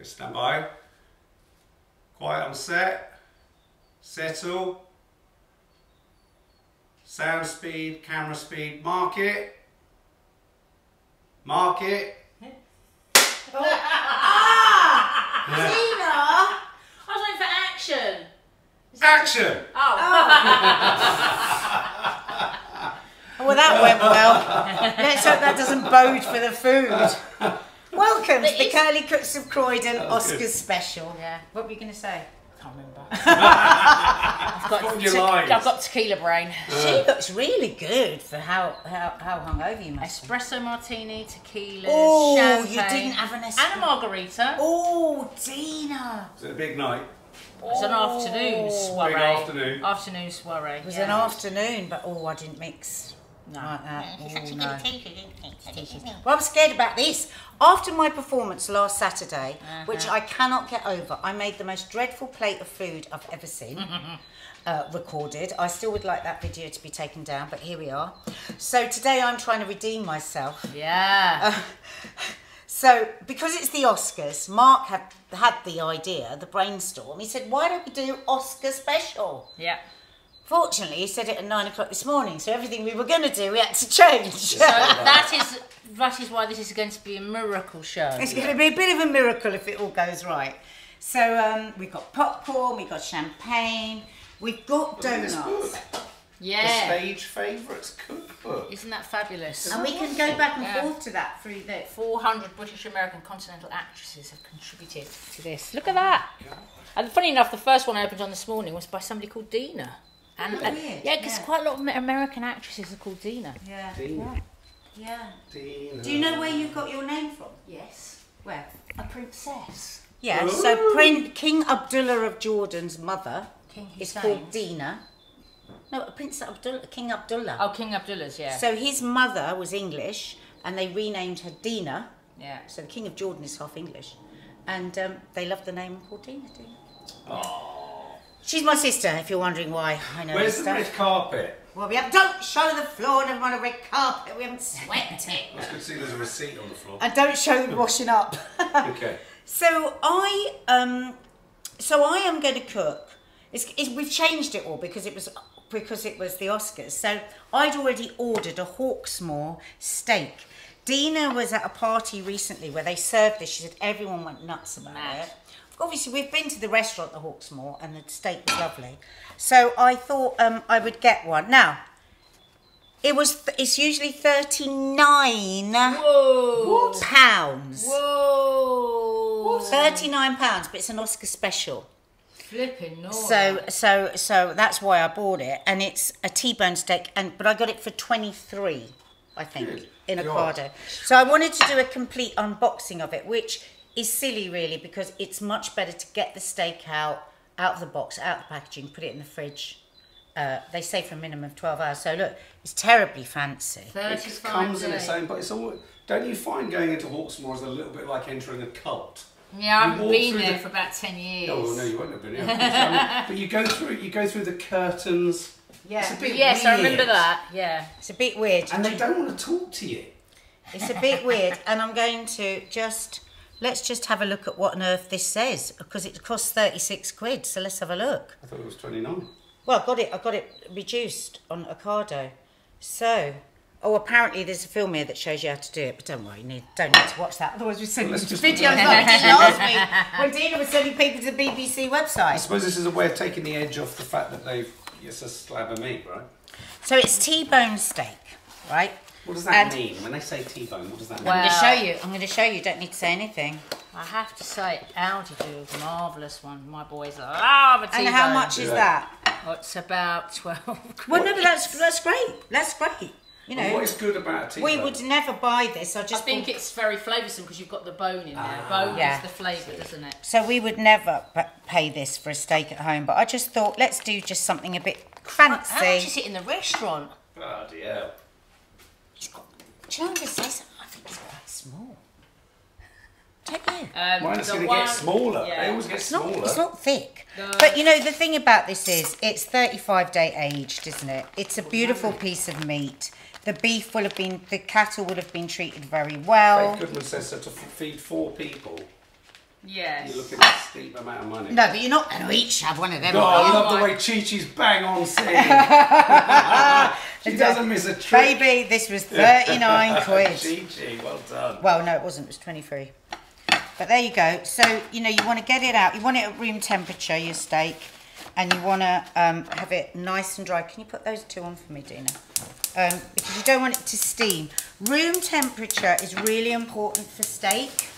Okay, stand by. Quiet on set. Settle. Sound speed, camera speed. Mark it. Mark it. Tina! I was waiting for action. Action! Oh. oh. Well, that went well. Let's hope that doesn't bode for the food. Welcome to the it's- Curly Cooks of Croydon Oscars good. special. Yeah. What were you going to say? I can't remember. I've got, te- I've got tequila brain. She looks really good for how how, how hungover you must be. Espresso martini, tequila, Oh, champagne. you didn't have an And espresso. a margarita. Oh, Dina. Is it a big night? It was an afternoon soiree. Big afternoon. Afternoon soiree. It was yeah. an afternoon, but oh, I didn't mix No. Like that. It's Oh, no. going to taste it, isn't it? Well, I'm scared about this. After my performance last Saturday, which Uh-huh. I cannot get over, I made the most dreadful plate of food I've ever seen. Uh, recorded. I still would like that video to be taken down, but here we are. So today I'm trying to redeem myself. Yeah. So because it's the Oscars, Mark had had the idea, the brainstorm. He said, "Why don't we do Oscar special?" yeah. Fortunately, he said it at nine o'clock this morning, so everything we were going to do, we had to change. So that is that is why this is going to be a miracle show. It's going to be a bit of a miracle if it all goes right. So um, we've got popcorn, we've got champagne, we've got Look at this donuts, book. The Yeah. stage favourites cookbook. Isn't that fabulous? and we can go back and Yeah. forth to that through the. 400 British American continental actresses have contributed to this. Look at that. And funny enough, the first one I opened on this morning was by somebody called Dina. And, and- weird, yeah, because yeah. quite a lot of American actresses are called Dina. Yeah, Dina. yeah. Dina. Do you know where you got your name from? Yes. Where? A princess. Yeah, so Prin- King Abdullah of Jordan's mother King is called Dina. No, Prince Abdullah, King Abdullah. Oh, King Abdullah's, yeah. So his mother was English, and they renamed her Dina. yeah. So the King of Jordan is half English, and um, they love the name and called Dina. Dina. She's my sister. If you're wondering why I know Where's this the stuff. red carpet? Well, we have, don't show the floor. Never mind a red carpet. We haven't swept it. I can see there's a receipt on the floor. and don't show the washing up. Okay. So I um, so I am going to cook. It's, it's, we've changed it all because it was because it was the Oscars. So I'd already ordered a Hawksmoor steak. Dina was at a party recently where they served this. She said everyone went nuts about Mad. it. Obviously, we've been to the restaurant, the Hawksmoor, and the steak was lovely. So I thought um, I would get one. Now, it was. It's usually thirty nine pounds. Whoa. Thirty nine pounds, but it's an Oscar special. Flipping no. So so so that's why I bought it, and it's a T-bone steak, and but I got it for twenty three, I think, Good in a God. Ocado. So I wanted to do a complete unboxing of it, which is silly really because it's much better to get the steak out out of the box, out of the packaging, put it in the fridge. Uh, they say for a minimum of twelve hours. So look, it's terribly fancy. It 35 comes in its own, but it's all. Don't you find going into Hawksmoor is a little bit like entering a cult? Yeah, I haven't been there the- for about 10 years. Oh no, you won't have been. Yeah. but you go through, you go through the curtains. Yeah, It's a bit Yes, I remember that. Yeah. it's a bit weird. And they don't want to talk to you. It's a bit weird, and I'm going to just let's just have a look at what on earth this says because it costs 36 quid. So let's have a look. I thought it was twenty nine. Well, I got it. I got it reduced on Ocado. So, oh, apparently there's a film here that shows you how to do it, but don't worry, you need, don't need to watch that. Otherwise, we send Let's you videos like we did last week when Dina was sending people to the BBC website. I suppose this is a way of taking the edge off the fact that they've. It's a slab of meat, right? So it's T-bone steak, right? What does that And- mean? When they say T-bone, what does that mean? I'm going to show you. I'm going to show you. Don't need to say anything. I have to say, Aldi do a marvellous one. My boys love a T-bone. And how much is that? Oh, it's about 12 quid. Well, no, but that's that's great. That's great. You And know, what is good about a T-bone? We would never buy this. I I just think it's very flavoursome because you've got the bone in there. Ah. bone Yeah. is the flavour, doesn't it? so we would never pay this for a steak at home. But I just thought let's do just something a bit fancy. How much is fancy. it in the restaurant? Bloody hell. It's got, do you know what this is? I think it's quite small. Don't you? Um, Mine is going to get smaller. yeah. They always get It's not. smaller. It's not thick. No. But you know the thing about this is it's 35 day aged, isn't it? It's a beautiful piece of meat. The beef will have been, the cattle would have been treated very well. Faith Goodman says so to feed four people. Yes. You're looking at a steep amount of money. No, but you're not going to each have one of them. Oh, I love the way Chi Chi's bang on scene. she doesn't miss a trick. Baby, this was 39 quid. Chi Chi, well done. Well, no, it wasn't. It was 23. But there you go. So, you know, you want to get it out. You want it at room temperature, your steak. And you want to um, have it nice and dry. Can you put those two on for me, Dina? Um, because you don't want it to steam. Room temperature is really important for steak.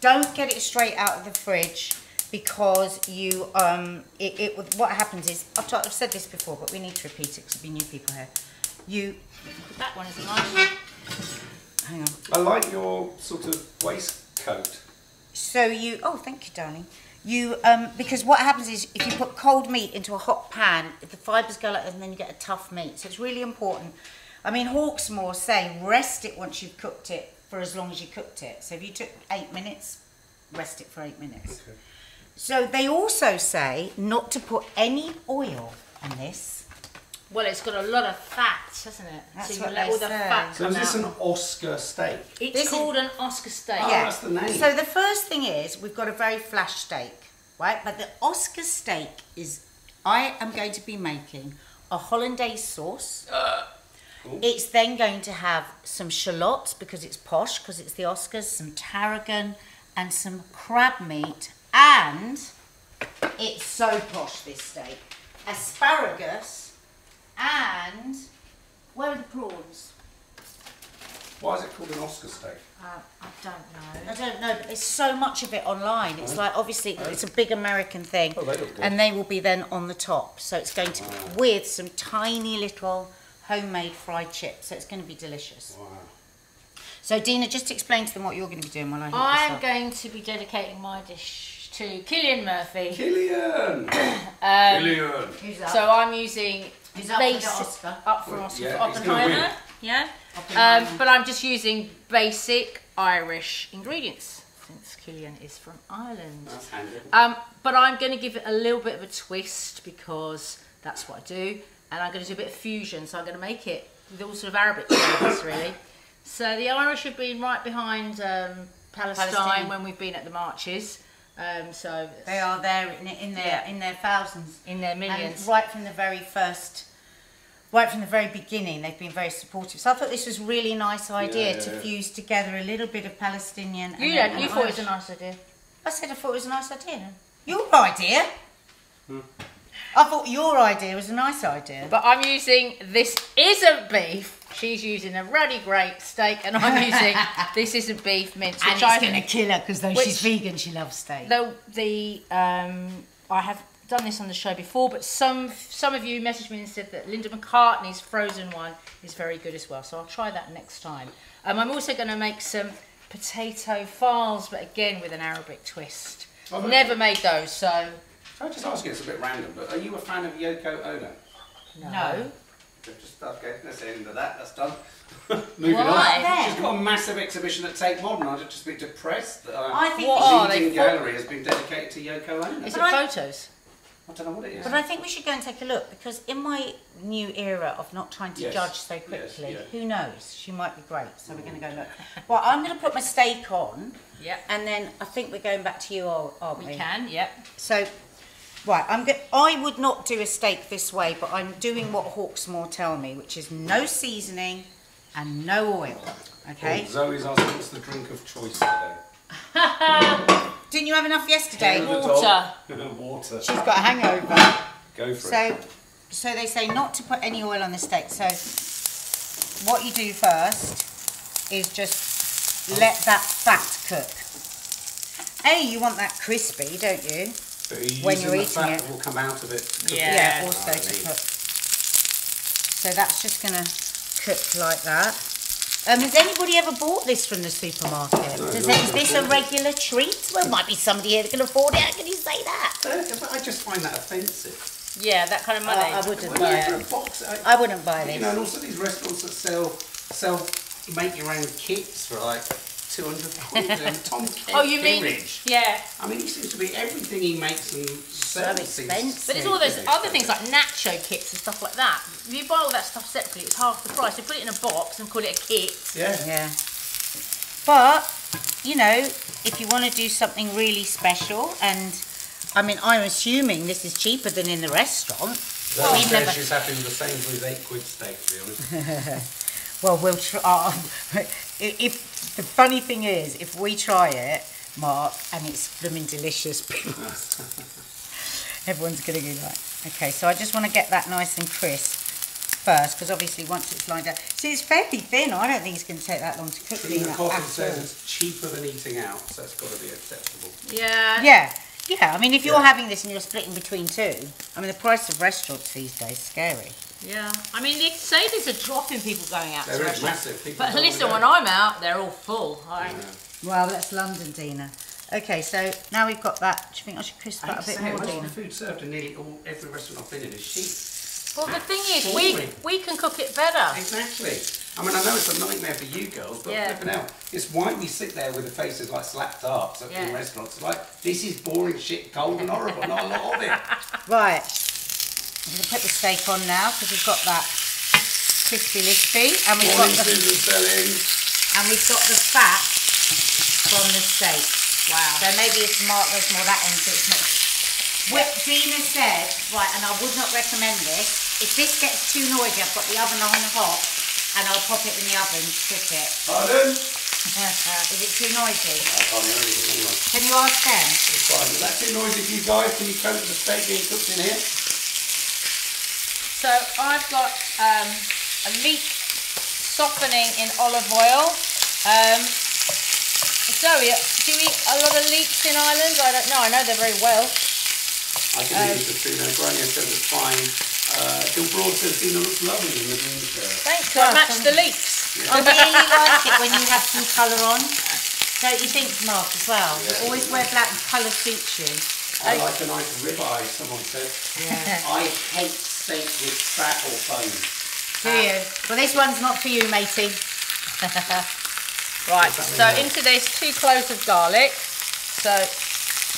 Don't get it straight out of the fridge because you um it, it what happens is I've, I've said this before but we need to repeat it because there'll be new people here you That one is nice one. hang on I like your sort of waistcoat. So you, oh, thank you, darling. You, um, because what happens is if you put cold meat into a hot pan, the fibres go like that, and then you get a tough meat. So it's really important. I mean, Hawksmoor say rest it once you've cooked it for as long as you cooked it. So if you took eight minutes, rest it for eight minutes. Okay. So they also say not to put any oil on this. Well, it's got a lot of fat, hasn't it? That's so you what let they all the say. fat So come is this out. an Oscar steak? It's This is- called an Oscar steak. Oh, Yeah. that's the name. So the first thing is we've got a very flash steak, right? But the Oscar steak is I am going to be making a hollandaise sauce. Uh, It's then going to have some shallots because it's posh, because it's the Oscars, some tarragon, and some crab meat, and it's so posh this steak. Asparagus, and where are the prawns? Why is it called an Oscar steak? Uh, I don't know. I don't know, but there's so much of it online. It's like obviously it's a big American thing, Oh, they look good. and they will be then on the top. So it's going to be with some tiny little homemade fried chips. So it's going to be delicious. Wow. So Dina, just explain to them what you're going to be doing while I heat I this am up. going to be dedicating my dish to Cillian Murphy. Cillian! Um, Cillian! Who's that? So I'm using He's up for the Oscar. up for Oscar Yeah, for he's gonna win. Oppenheimer. Yeah. Um, but I'm just using basic Irish ingredients since Cillian is from Ireland. That's handy. Um, but I'm going to give it a little bit of a twist because that's what I do, and I'm going to do a bit of fusion. So I'm going to make it with all sort of Arabic flavours, really. So the Irish have been right behind um, Palestine, Palestine. when we've been at the marches. Um, so They are there in, in their Yeah. in their thousands. in their And millions. right from the very first, right from the very beginning, they've been very supportive. So I thought this was a really nice idea Yeah, to yeah. fuse together a little bit of Palestinian. You and, You thought it was a nice idea. I said I thought it was a nice idea. Your idea. I thought your idea was a nice idea. But I'm using this isn't beef. She's using a ruddy great steak, and I'm using this isn't beef mince, and which it's going to kill her because though which- she's vegan, she loves steak. Though the um, I have done this on the show before, but some some of you messaged me and said that Linda McCartney's frozen one is very good as well. So I'll try that next time. Um, I'm also going to make some potato farls, but again with an Arabic twist. Okay. Never made those, so Can I just ask you, it's a bit random, but are you a fan of Yoko Ono? no. Just, okay, that's the end of that, that's done. Moving Why? on. She's got a massive exhibition at Tate Modern. I'd just be depressed that uh, I think What we are should, they leading for? gallery has been dedicated to Yoko Ono. is But it I- photos? I don't know what it is. but I think we should go and take a look because in my new era of not trying to Yes. judge so Yes, quickly, yeah. who knows? She might be great. So we're going to go look. Well, I'm going to put my stake on, Yep. and then I think we're going back to you, aren't aren't we? We can. Yep. So, right, I'm go- I would not do a steak this way, but I'm doing what Hawksmoor tell me, which is no seasoning and no oil. Okay. Oh, Zoe's asking what's the drink of choice today? Didn't you have enough yesterday? Hair of the Water. Water. She's got a hangover. Go for it. So, so they say not to put any oil on the steak. So, what you do first is just let that fat cook. A, you want that crispy, don't you? But are you when using you're the eating fat it. that will come out of it. cooked? Yeah. also Oh, to neat. cook. So that's just going to cook like that. Um, has anybody ever bought this from the supermarket? Does no, it, is this a no. regular treat? Well, might be somebody here that can afford it. How can you say that? Uh, But I just find that offensive. Yeah, that kind of money. I wouldn't When buy you it. for a box, I, I wouldn't buy you know, and also these restaurants that sell sell make your own kits for like two hundred quid. Um, Tom Ke- Oh, you mean? Kerridge. Yeah. I mean, he seems to be everything he makes and sells. seems expensive. But it's all those ridiculous. other things like nacho kits and stuff like that. If you buy all that stuff separately, it's half the price. You put it in a box and call it a kit. Yeah. Yeah. But you know, if you want to do something really special, and I mean, I'm assuming this is cheaper than in the restaurant. Zoe We've says never- she's happy with the Sainsbury's eight quid steak, to be honest. Well, we'll try. If the funny thing is, if we try it, Mark, and it's blooming delicious, everyone's going to be like, okay. So I just want to get that nice and crisp first, because obviously once it's lined up, see, it's fairly thin. I don't think it's going to take that long to cook. Tina Lena, Coffin at says it's cheaper than eating out, so it's got to be acceptable. Yeah. Yeah, yeah. I mean, if you're Yeah. having this and you're splitting between two, I mean, the price of restaurants these days is scary. Yeah. I mean, they say there's a drop in people going out There to is restaurants. massive. People But listen, when. I'm out, they're all full. I, Yeah. Well, that's London, Dina. Okay, so now we've got that. Do you think I should crisp I that a bit say, more, Dina? the food served in nearly all, every restaurant I've been in is cheap. Well, the thing is, we boring. we can cook it better. Exactly. I mean, I know it's a nightmare for you girls, but Yeah. flipping out. It's why we sit there with the faces like slapped up at Yeah. in restaurants. Like, this is boring shit, cold and horrible, not a lot of it. Right. I'm going to put the steak on now because we've got that crispy lispy and we've got the Susan and we've got the fat from the steak. Wow. So maybe it's Mark there's more that end, so it's not. What Dina said, right, and I would not recommend this. If this gets too noisy, I've got the oven on hot, and I'll pop it in the oven to cook it. Pardon? Is it too noisy? I can't hear anything anymore. Can you ask them? It's fine. Is that too noisy for you guys? Can you cope with the steak being cooked in here? So I've got um, a leek softening in olive oil. Um, Zoe, do you eat a lot of leeks in Ireland? I don't know. I know they're very well. I can eat the tuna. Grania says it's fine. Uh, Jill Broad says Dina looks lovely in the green shirt. Thanks. Well, I matched the thank leeks. I really like it when you have some colour on. Don't you think, Mark, as well? You Yeah. always wear black and colour suits you. I like a nice ribeye, someone said. Yeah. I hate with fat or bone. Do you? Well, this one's not for you, matey. Right, so into this two cloves of garlic. So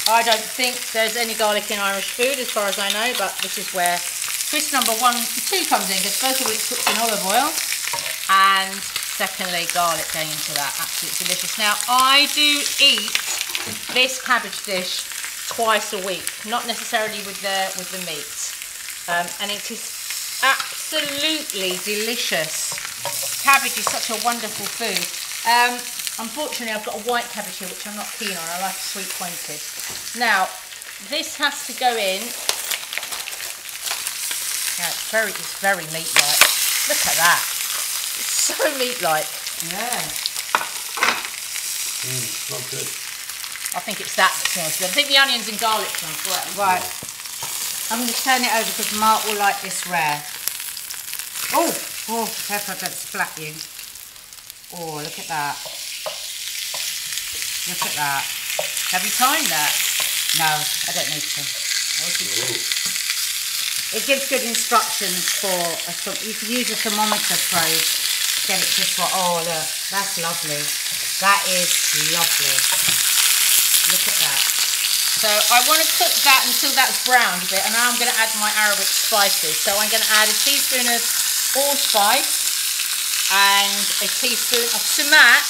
I don't think there's any garlic in Irish food as far as I know, but this is where twist number one, two comes in because first of all it's cooked in olive oil and secondly garlic going into that. Absolutely delicious. Now I do eat this cabbage dish twice a week, not necessarily with the with the meat. Um, and it is absolutely delicious. Cabbage is such a wonderful food. Um, unfortunately, I've got a white cabbage here, which I'm not keen on. I like a sweet pointed. Now, this has to go in. Yeah, it's very, it's very meat-like. Look at that. It's so meat-like. Yeah. Not good. I think it's that that smells good. I think the onions and garlic smells great. Right. I'm going to turn it over because Mark will like this rare. Oh, oh, pepper, don't splat you. Oh, look at that. Look at that. Have you timed that? No, I don't need to. Oh. It gives good instructions for a, you can use a thermometer probe. Get it just what? Oh, look, that's lovely. That is lovely. Look at that. So I want to cook that until that's browned a bit, and now I'm going to add my Arabic spices. So I'm going to add a teaspoon of allspice and a teaspoon of sumac,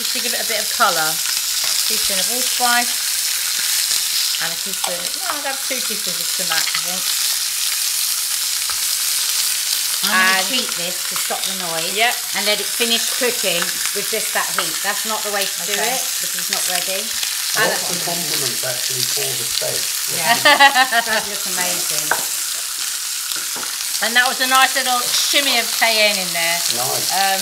just to give it a bit of colour. A teaspoon of allspice and a teaspoon. No, I'll have two teaspoons of sumac, I think. I'm going to heat this to stop the noise. Yep. And let it finish cooking with just that heat. That's not the way to do it because it's not ready. Lots of compliments actually for the steak. Yeah. it does amazing. And that was a nice little shimmy of cayenne in there. Nice. Um,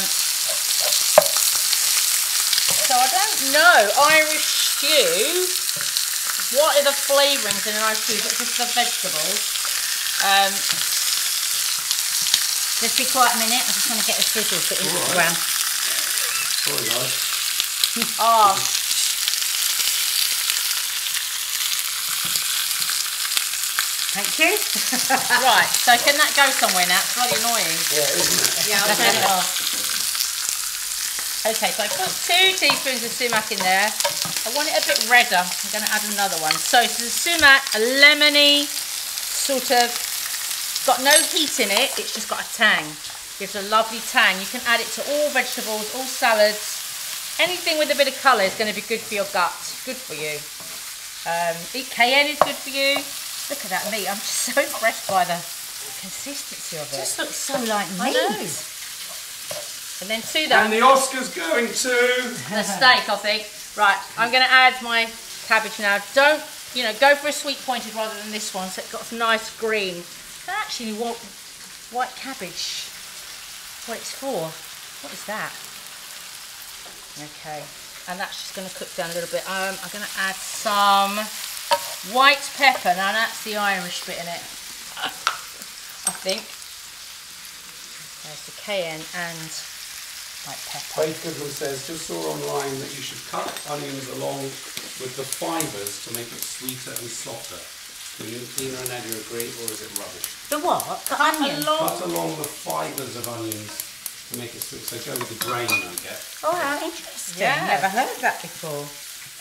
so I don't know Irish stew. What are the flavourings in an Irish stew? Is it just the vegetables? Um, Just be quiet a minute. I'm just want to get a sizzle put into the Alright. ground. Sorry guys. oh, Thank you. right. So can that go somewhere now? It's bloody annoying. Yeah, isn't it? Yeah, I'll turn it off. Okay, so I put two teaspoons of sumac in there. I want it a bit redder. I'm going to add another one. So it's the sumac, a lemony sort of, got no heat in it. It's just got a tang. Gives a lovely tang. You can add it to all vegetables, all salads. anything with a bit of colour is going to be good for your gut. Good for you. Um, eat cayenne is good for you. Look at that meat. I'm just so impressed by the consistency of it. Just looks so like I meat. know. And then to that, And the Oscar's going to. the steak, I think. Right, I'm going to add my cabbage now. Don't, you know, go for a sweet pointed rather than this one. So it's got some nice green. And actually, what white cabbage? What it's for? What is that? Okay, and that's just going to cook down a little bit. Um, I'm going to add some white pepper. Now that's the Irish bit in it. I think. There's the cayenne and white pepper. Faith Goodman says, just saw online that you should cut onions along with the fibres to make it sweeter and softer. Do you, Dina and Nadia agree, or is it rubbish? The what? The onion. Cut along the fibres of onions to make it sweet. So go with the grain, I get. Oh, how interesting. Yeah. Never heard that before.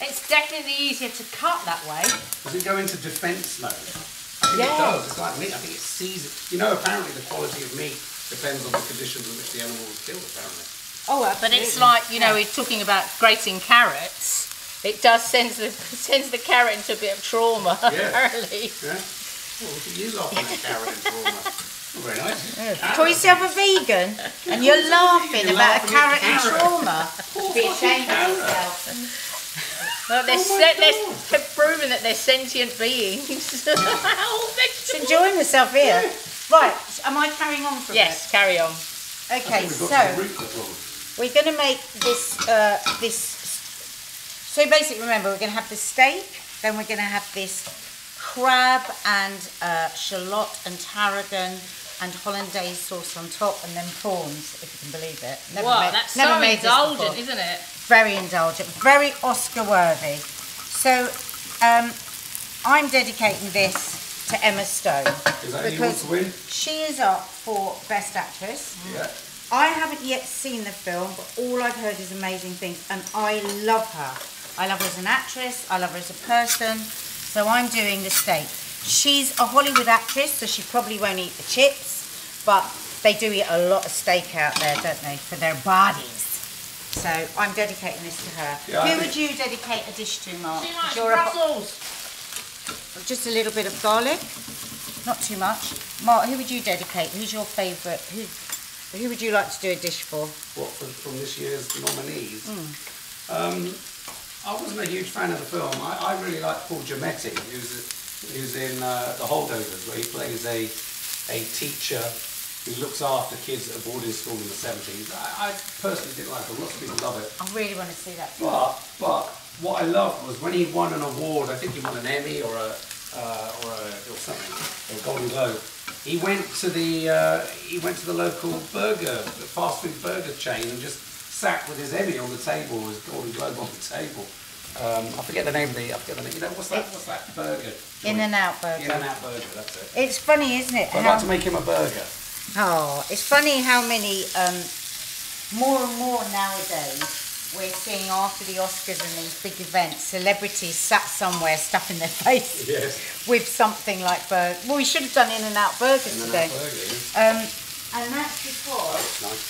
It's definitely easier to cut that way. Does it go into defence mode? I think Yeah. it does. It's like meat. I think it seasons. You know, apparently the quality of meat depends on the conditions in which the animal was killed, apparently. Oh, But it's like, you know, we're talking about grating carrots. It does sends the sends the carrot into a bit of trauma, Yeah. apparently. Yeah? Well, we could use off on a carrot and trauma. Not very nice. Call yourself a vegan and you're laughing You're about a laughing at carrot and trauma. Poor Be ashamed of yourself. Well, they're, Oh my they're proven that they're sentient beings. All Just enjoying myself here. Right, am I carrying on for a Yes, carry on. Okay, think we've got to the so root of wrong. we're going to make this, uh, this, so basically remember we're going to have the steak, then we're going to have this crab and uh, shallot and tarragon and hollandaise sauce on top and then prawns, if you can believe it. Never wow, made- that's never so made this indulgent, isn't it? Very indulgent, very Oscar worthy. So um, I'm dedicating this to Emma Stone Is that who you want because to win? she is up for Best Actress. Yeah. I haven't yet seen the film, but all I've heard is amazing things, and I love her. I love her as an actress. I love her as a person. So I'm doing the steak. She's a Hollywood actress, so she probably won't eat the chips, but they do eat a lot of steak out there, don't they, for their bodies. So I'm dedicating this to her. Yeah, Who think- would you dedicate a dish to, Mark? Too much You're a- Brussels. just a little bit of garlic, not too much. Mark, who would you dedicate? Who's your favourite? Who, who would you like to do a dish for? What, from, from this year's nominees? Hmm. Um, I wasn't a huge fan of the film. I, I really liked Paul Giamatti, who's, who's in uh, The Holdovers, where he plays a, a teacher who looks after kids at a boarding school in the 70s. I, I personally didn't like him. Lots of people love it. I really want to see that. But but what I loved was when he won an award. I think he won an Emmy or a uh, or a or something, or a Golden Globe. He went to the uh, he went to the local burger, the fast food burger chain, and just sat with his Emmy on the table, his Golden Globe on the table. Um, I forget the name of the. I forget the name. You know what's that? What's that burger? In and out burger. In and out burger. That's it. It's funny, isn't it? I'd like to make him a burger. Oh, it's funny how many um, more and more nowadays we're seeing after the Oscars and these big events, celebrities sat somewhere stuffing their face Yes. with something like burger. Well, we should have done In and Out burgers In today. burger. Um, and that's because nice.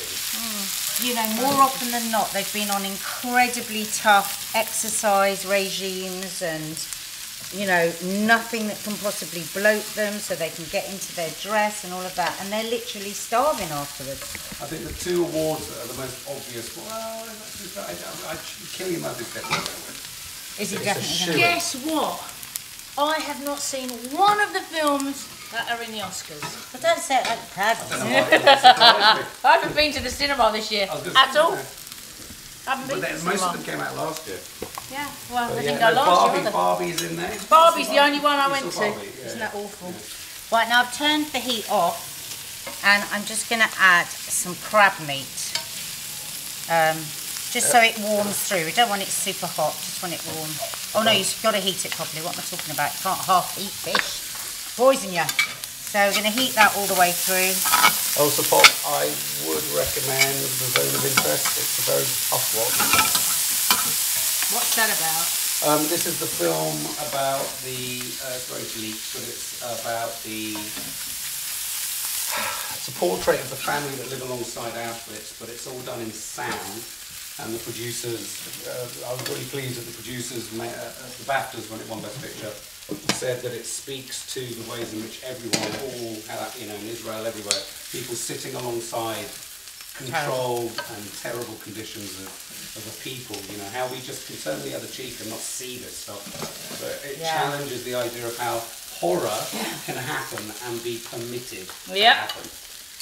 Thing. you know, more often than not, they've been on incredibly tough exercise regimes and, you know, nothing that can possibly bloat them so they can get into their dress and all of that. And they're literally starving afterwards. I think the two awards that are the most obvious. Well, I, I, I, Cillian Murphy's definitely going to win. Is he It's a definitely shoe. going Guess what? I have not seen one of the films that are in the Oscars. I Don't say it like that. I don't know why that surprised me. I haven't been to the cinema this year I was gonna at say, all. yeah. Haven't been But to then most of them came out last year. Yeah, well, I But didn't go no, last Barbie, year either. Barbie's in there. Barbie's the only one I went to. Barbie, yeah, Isn't that awful? Right, now I've turned the heat off and I'm just going to add some crab meat. Um, just so it warms through. We don't want it super hot, just want it warm. Oh no, you've got to heat it properly. What am I talking about? You can't half heat fish. Poison you. So we're going to heat that all the way through. Also, Paul, I would recommend The Zone of Interest. It's a very tough watch. What's that about? Um, this is the film about the, uh, it's going to leak, but it's about the, it's a portrait of the family that live alongside Auschwitz, but it's all done in sound. and the producers. Uh, I was really pleased that the producers, uh, the BAFTAs, when it won Best Picture, said that it speaks to the ways in which everyone, all, you know, in Israel, everywhere, people sitting alongside controlled and terrible conditions of, of a people, you know, how we just can turn the other cheek and not see this stuff. But it Yeah. challenges the idea of how horror can happen and be permitted Yep. to happen.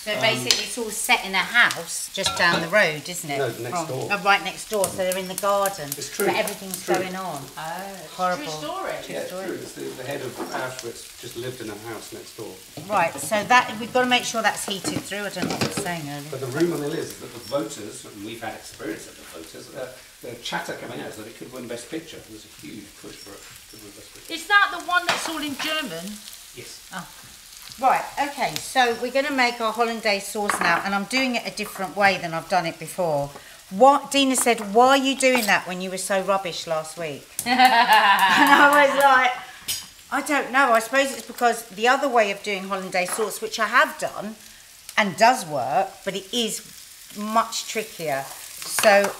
So basically, it's all set in a house just down the road, isn't it? No, next door. Oh, right next door. So they're in the garden. It's true. But everything's true. going on. Oh, Horrible. True story. Yeah, it's true. It's the, the head of Auschwitz just lived in a house next door. Right. So that we've got to make sure that's heated through. I don't know what I was saying earlier. But the rumour mill is that the voters, and we've had experience of the voters, uh, the chatter coming out is that it could win Best Picture. There's a huge push for it to win Best Picture. Is that the one that's all in German? Yes. Right, okay, so we're going to make our hollandaise sauce now, and I'm doing it a different way than I've done it before. What Dina said, why are you doing that when you were so rubbish last week? and I was like, I don't know. I suppose it's because the other way of doing hollandaise sauce, which I have done and does work, but it is much trickier. So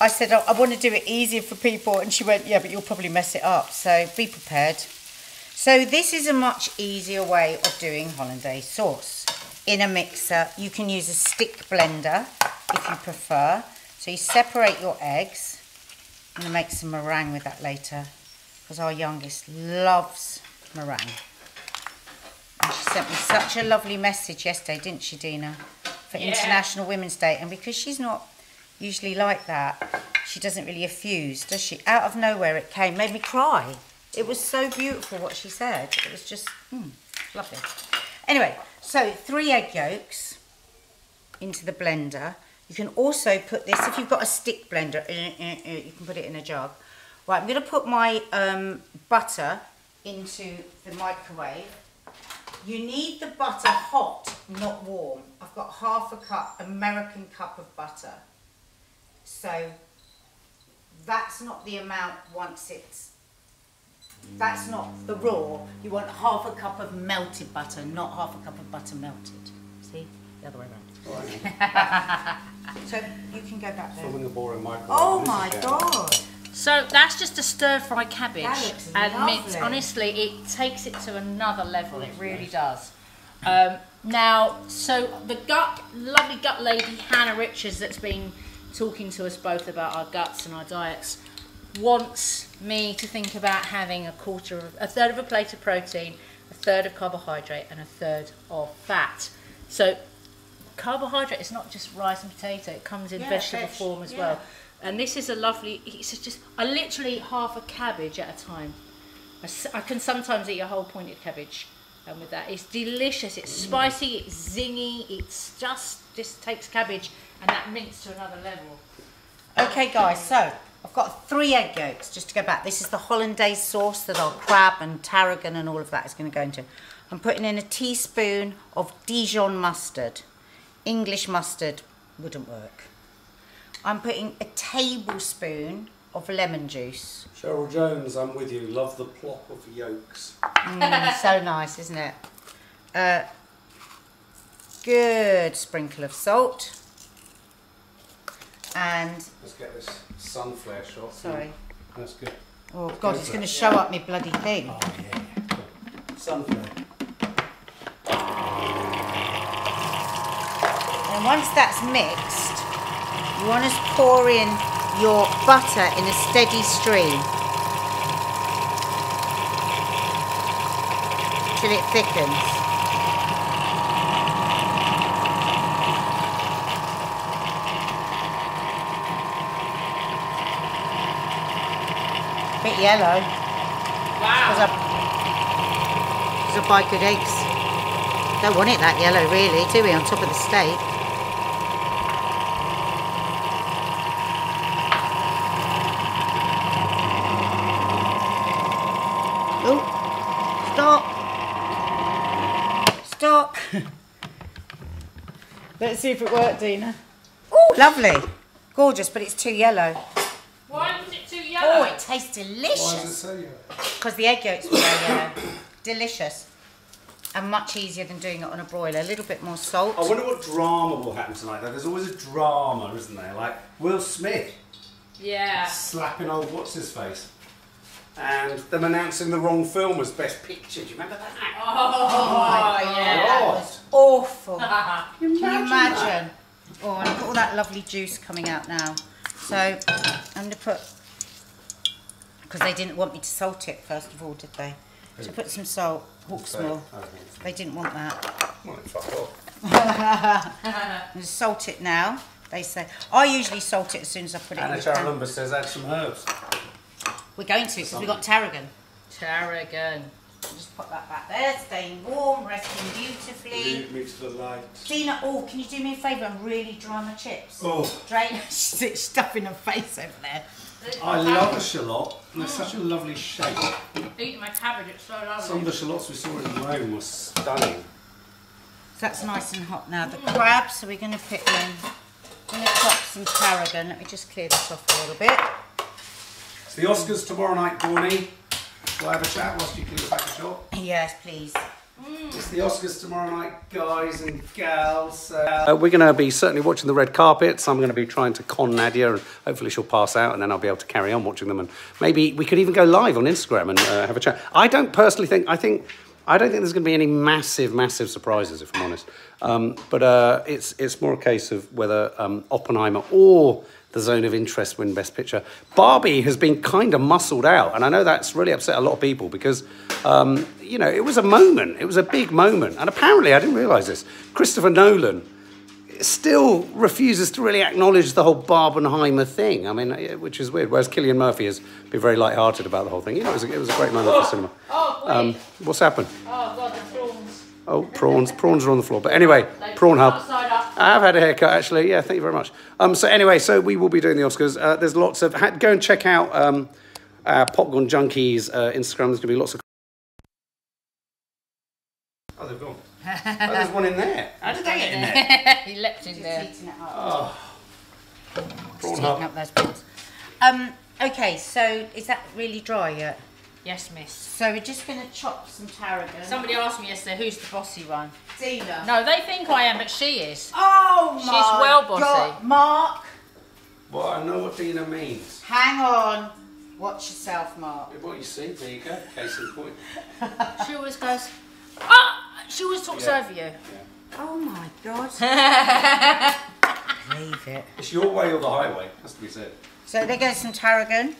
I said, "Oh, I want to do it easier for people, and she went, Yeah, but you'll probably mess it up. So be prepared. So this is a much easier way of doing hollandaise sauce. In a mixer, you can use a stick blender if you prefer. So you separate your eggs. I'm to make some meringue with that later because our youngest loves meringue. And she sent me such a lovely message yesterday, didn't she, Dina? For Yeah. International Women's Day. And because she's not usually like that, she doesn't really effuse, does she? Out of nowhere it came, made me cry. It was so beautiful what she said. It was just mm, lovely. Anyway, so three egg yolks into the blender. You can also put this, if you've got a stick blender, eh, eh, eh, you can put it in a jug. Right, I'm going to put my um, butter into the microwave. You need the butter hot, not warm. I've got half a cup, American cup of butter. So that's not the amount once it's, that's not the raw. You want half a cup of melted butter, not half a cup of butter melted. See? The other way around. So you can go back there. Filming a boring microwave. Oh This my god! So that's just a stir fry cabbage That looks and mince. Honestly, it takes it to another level. It really does. Um, now, so the gut, lovely gut lady Hannah Richards, that's been talking to us both about our guts and our diets, wants me to think about having a quarter of a third of a plate of protein, a third of carbohydrate, and a third of fat. So carbohydrate is not just rice and potato; it comes in Yeah, vegetable veg, form as yeah. well. And this is a lovely. It's just I literally eat half a cabbage at a time. I can sometimes eat a whole pointed cabbage, and with that, it's delicious. It's mm. spicy. It's zingy. It's just just takes cabbage and that mince to another level. Okay, guys, so I've got three egg yolks just to go back. This is the hollandaise sauce that our crab and tarragon and all of that is going to go into. I'm putting in a teaspoon of Dijon mustard. English mustard wouldn't work. I'm putting a tablespoon of lemon juice. Cheryl Jones, I'm with you. Love the plop of yolks. Mm, so nice, isn't it? Uh, good sprinkle of salt. And, Let's get this sun flare shot. sorry. That's good. Oh, God, it's going to show up me bloody thing. Oh, yeah, yeah. Sun flare. And once that's mixed, you want to pour in your butter in a steady stream till it thickens. Yellow. Because I, 'cause I buy good eggs. Don't want it that yellow really, do we, on top of the steak? Oh, stop. Stop. Let's see if it worked, Dina. Oh, lovely. Gorgeous, but it's too yellow. Why was it too Oh, yellow? it tastes Why does it delicious. say? Because the egg yolks were very uh, yellow. Delicious. and much easier than doing it on a broiler. A little bit more salt. I wonder what drama will happen tonight. Though there's always a drama, isn't there? Like Will Smith Yeah. slapping old what's his face, and them announcing the wrong film as best picture. Do you remember that? Oh, oh yeah. God. Awful. Can Can you imagine? Oh, and look at all that lovely juice coming out now. So I'm going to put, because they didn't want me to salt it first of all, did they? So put some salt, Hawksmoor. They didn't want that. Well, fuck off. Salt it now. They say I usually salt it as soon as I put it Anna in the pan. Charalumba says add some herbs. We're going to because we've got tarragon. Tarragon. Just put that back there, staying warm, resting beautifully. me to the light. Dina, oh, can you do me a favour and really dry my chips? Oh, Drain, she's stuffing her face over there. I love a shallot. And they're such a oh. lovely shape. Eating my cabbage, it's so lovely. Some of the shallots we saw in Rome were stunning. So that's nice and hot now. The crab, so we're going to put in, going to chop some tarragon. Let me just clear this off a little bit. It's the Oscars tomorrow night, Gorney. We'll have a chat whilst you clean the back of shop. Yes, please. It's the Oscars tomorrow night, guys and gals. Uh, we're going to be certainly watching the red carpets. I'm going to be trying to con Nadia, and hopefully she'll pass out, and then I'll be able to carry on watching them. And maybe we could even go live on Instagram and uh, have a chat. I don't personally think. I think. I don't think there's going to be any massive, massive surprises, if I'm honest. Um, but uh, it's it's more a case of whether um, Oppenheimer or the Zone of Interest win Best Picture. Barbie has been kind of muscled out, and I know that's really upset a lot of people because, um, you know, it was a moment. It was a big moment. And apparently, I didn't realise this, Christopher Nolan still refuses to really acknowledge the whole Barbenheimer thing. I mean, which is weird. Whereas Cillian Murphy has been very light-hearted about the whole thing. You know, it was a, it was a great moment for cinema. Oh. Um, what's happened? oh, God, the prawns. Oh, prawns. Prawns are on the floor. But anyway, Prawn Hub. Outside up. I have had a haircut actually. Yeah, thank you very much. Um, so anyway, so we will be doing the Oscars. Uh, there's lots of ha- go and check out um, uh, Popcorn Junkies uh, Instagram. There's gonna be lots of. Oh, they've gone. oh, there's one in there. How did they get in there? he leapt in there. Heating it up. Prawn Heating Hub. up those prawns. Um, okay, so is that really dry yet? Yes, miss. So we're just going to chop some tarragon. Somebody asked me yesterday, who's the bossy one? Dina. No, they think I am, but she is. Oh my She's well bossy. God. Mark, Well, I know what Dina means. hang on. Watch yourself, Mark. What you see, there you go. Case in point. She always goes, ah! She always talks Yeah. over you. Oh my God. Leave it. It's your way or the highway, has to be said. So there goes some tarragon.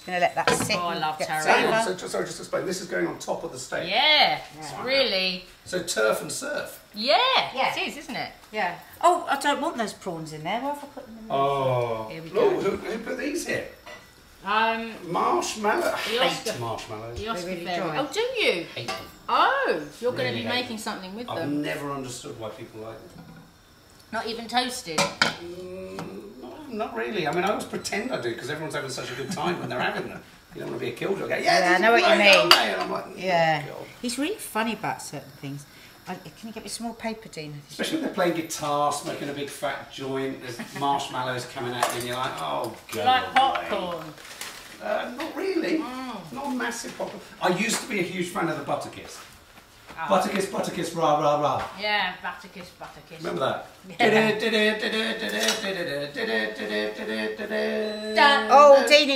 Just going to let that sit. Oh, I love get tarragon. Hang on, so, just- sorry, just explain. This is going on top of the steak. Yeah, it's really, So turf and surf. yeah, Yeah. it is, isn't it? Yeah. Oh, I don't want those prawns in there. Why have I put them in there? Oh. Here we Oh, go. who, who put these here? Um, Marshmallow. I The Oscar- hate marshmallows. the Oscar really dry. Oh, do you? hate them. Oh, you're going to be hate making something with them. I've never understood why people like them. Not even toasted. Mm, not- not really. I mean, I always pretend I do because everyone's having such a good time when they're having them. You don't want to be a killjoy. Go, yeah, Yeah, I know are what you mean. aren't they?" And I'm like, oh, Yeah. God. He's really funny about certain things. I, can you get me some more paper, Dean? Especially when they're playing guitar, smoking a big fat joint. There's marshmallows coming at you, and you're like, oh You god. like popcorn? Uh, not really. Mm. Not a massive popcorn. I used to be a huge fan of the Butterkist. Oh. Butterkist, Butterkist, rah rah rah. Yeah, Butterkist, Butterkist. Remember Da-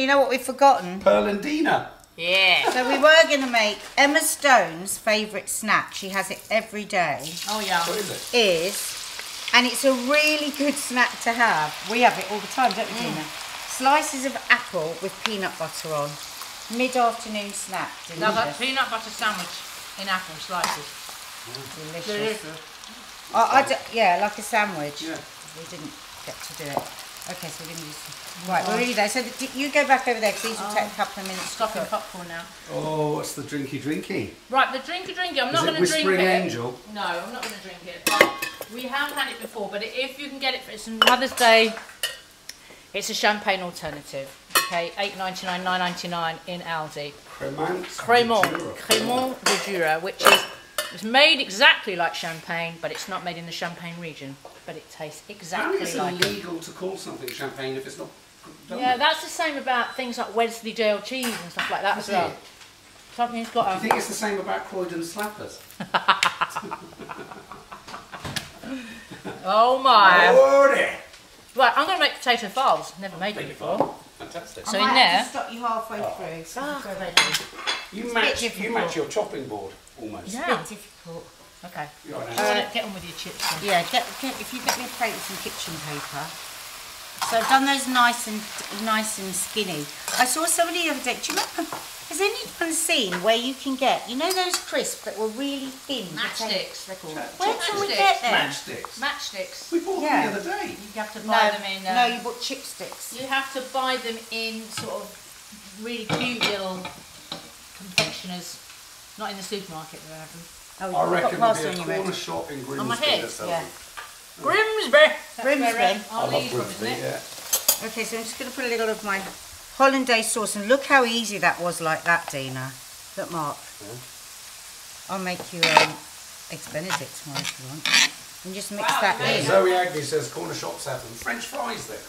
you know what we've forgotten? Pearl and Dina. Yeah. So we were going to make Emma Stone's favourite snack. She has it every day. Oh, yeah. What is it? Is, and it's a really good snack to have. We have it all the time, don't we, Dina? Mm. Slices of apple with peanut butter on. Mid-afternoon snack. Now that Delicious. peanut butter sandwich in apple slices. Delicious. Delicious. I, I d- yeah, like a sandwich. Yeah. We didn't get to do it. Okay, so we're going to use. Right, we're really there. So d- you go back over there because these will take a couple of minutes. to Stopping cook. popcorn now. Oh, what's the drinky drinky? Right, the drinky drinky. I'm Is not going to drink Whispering it. Angel? No, I'm not going to drink it. But we have had it before, but if you can get it for it's Mother's Day, it's a champagne alternative. Okay, eight ninety nine, nine ninety nine in Aldi. Cremant. Cremant, Jura. Cremant de Jura, which is it's made exactly like champagne, but it's not made in the Champagne region. But it tastes Apparently exactly it's like it. illegal to call something champagne if it's not done. Yeah, that's the same about things like Wensleydale cheese and stuff like that Is as well. it? Something's Do got you think it's the same about Croydon slappers? Oh my! Oh, there. Right, I'm going to make potato farls. Never made Beg it your before. pardon. Fantastic. So I in might there- have to stop you halfway through. So Ah, go okay. ahead. You match, you match your chopping board almost. It's a Yeah. bit difficult. Okay. You're right, Uh, get on with your chips. Then. Yeah, get, get if you get me a plate with some kitchen paper. So I've done those nice and nice and skinny. I saw somebody the other day. Do you remember? Has anyone seen where you can get, you know, those crisps that were really thin? Matchsticks, potatoes? they're called. Where can we get them? Matchsticks. Matchsticks. We bought Yeah. them the other day. You have to No, buy them in. Uh, no, you bought chipsticks. You have to buy them in sort of really cute little confectioners, not in the supermarket. They have them. Oh, I you've got reckon plaster there'll be a your corner head. shop in On my Grimsby head, yeah. Grimsby. Grimsby. I I'll love leave from, Grimsby, it? yeah. Okay, so I'm just going to put a little of my hollandaise sauce, and look how easy that was like that, Dina. Look, Mark. I'll make you um, eggs Benedict tomorrow if you want. And just mix Wow, that amazing. in. Zoe Agnew says corner shops have them. French fries there.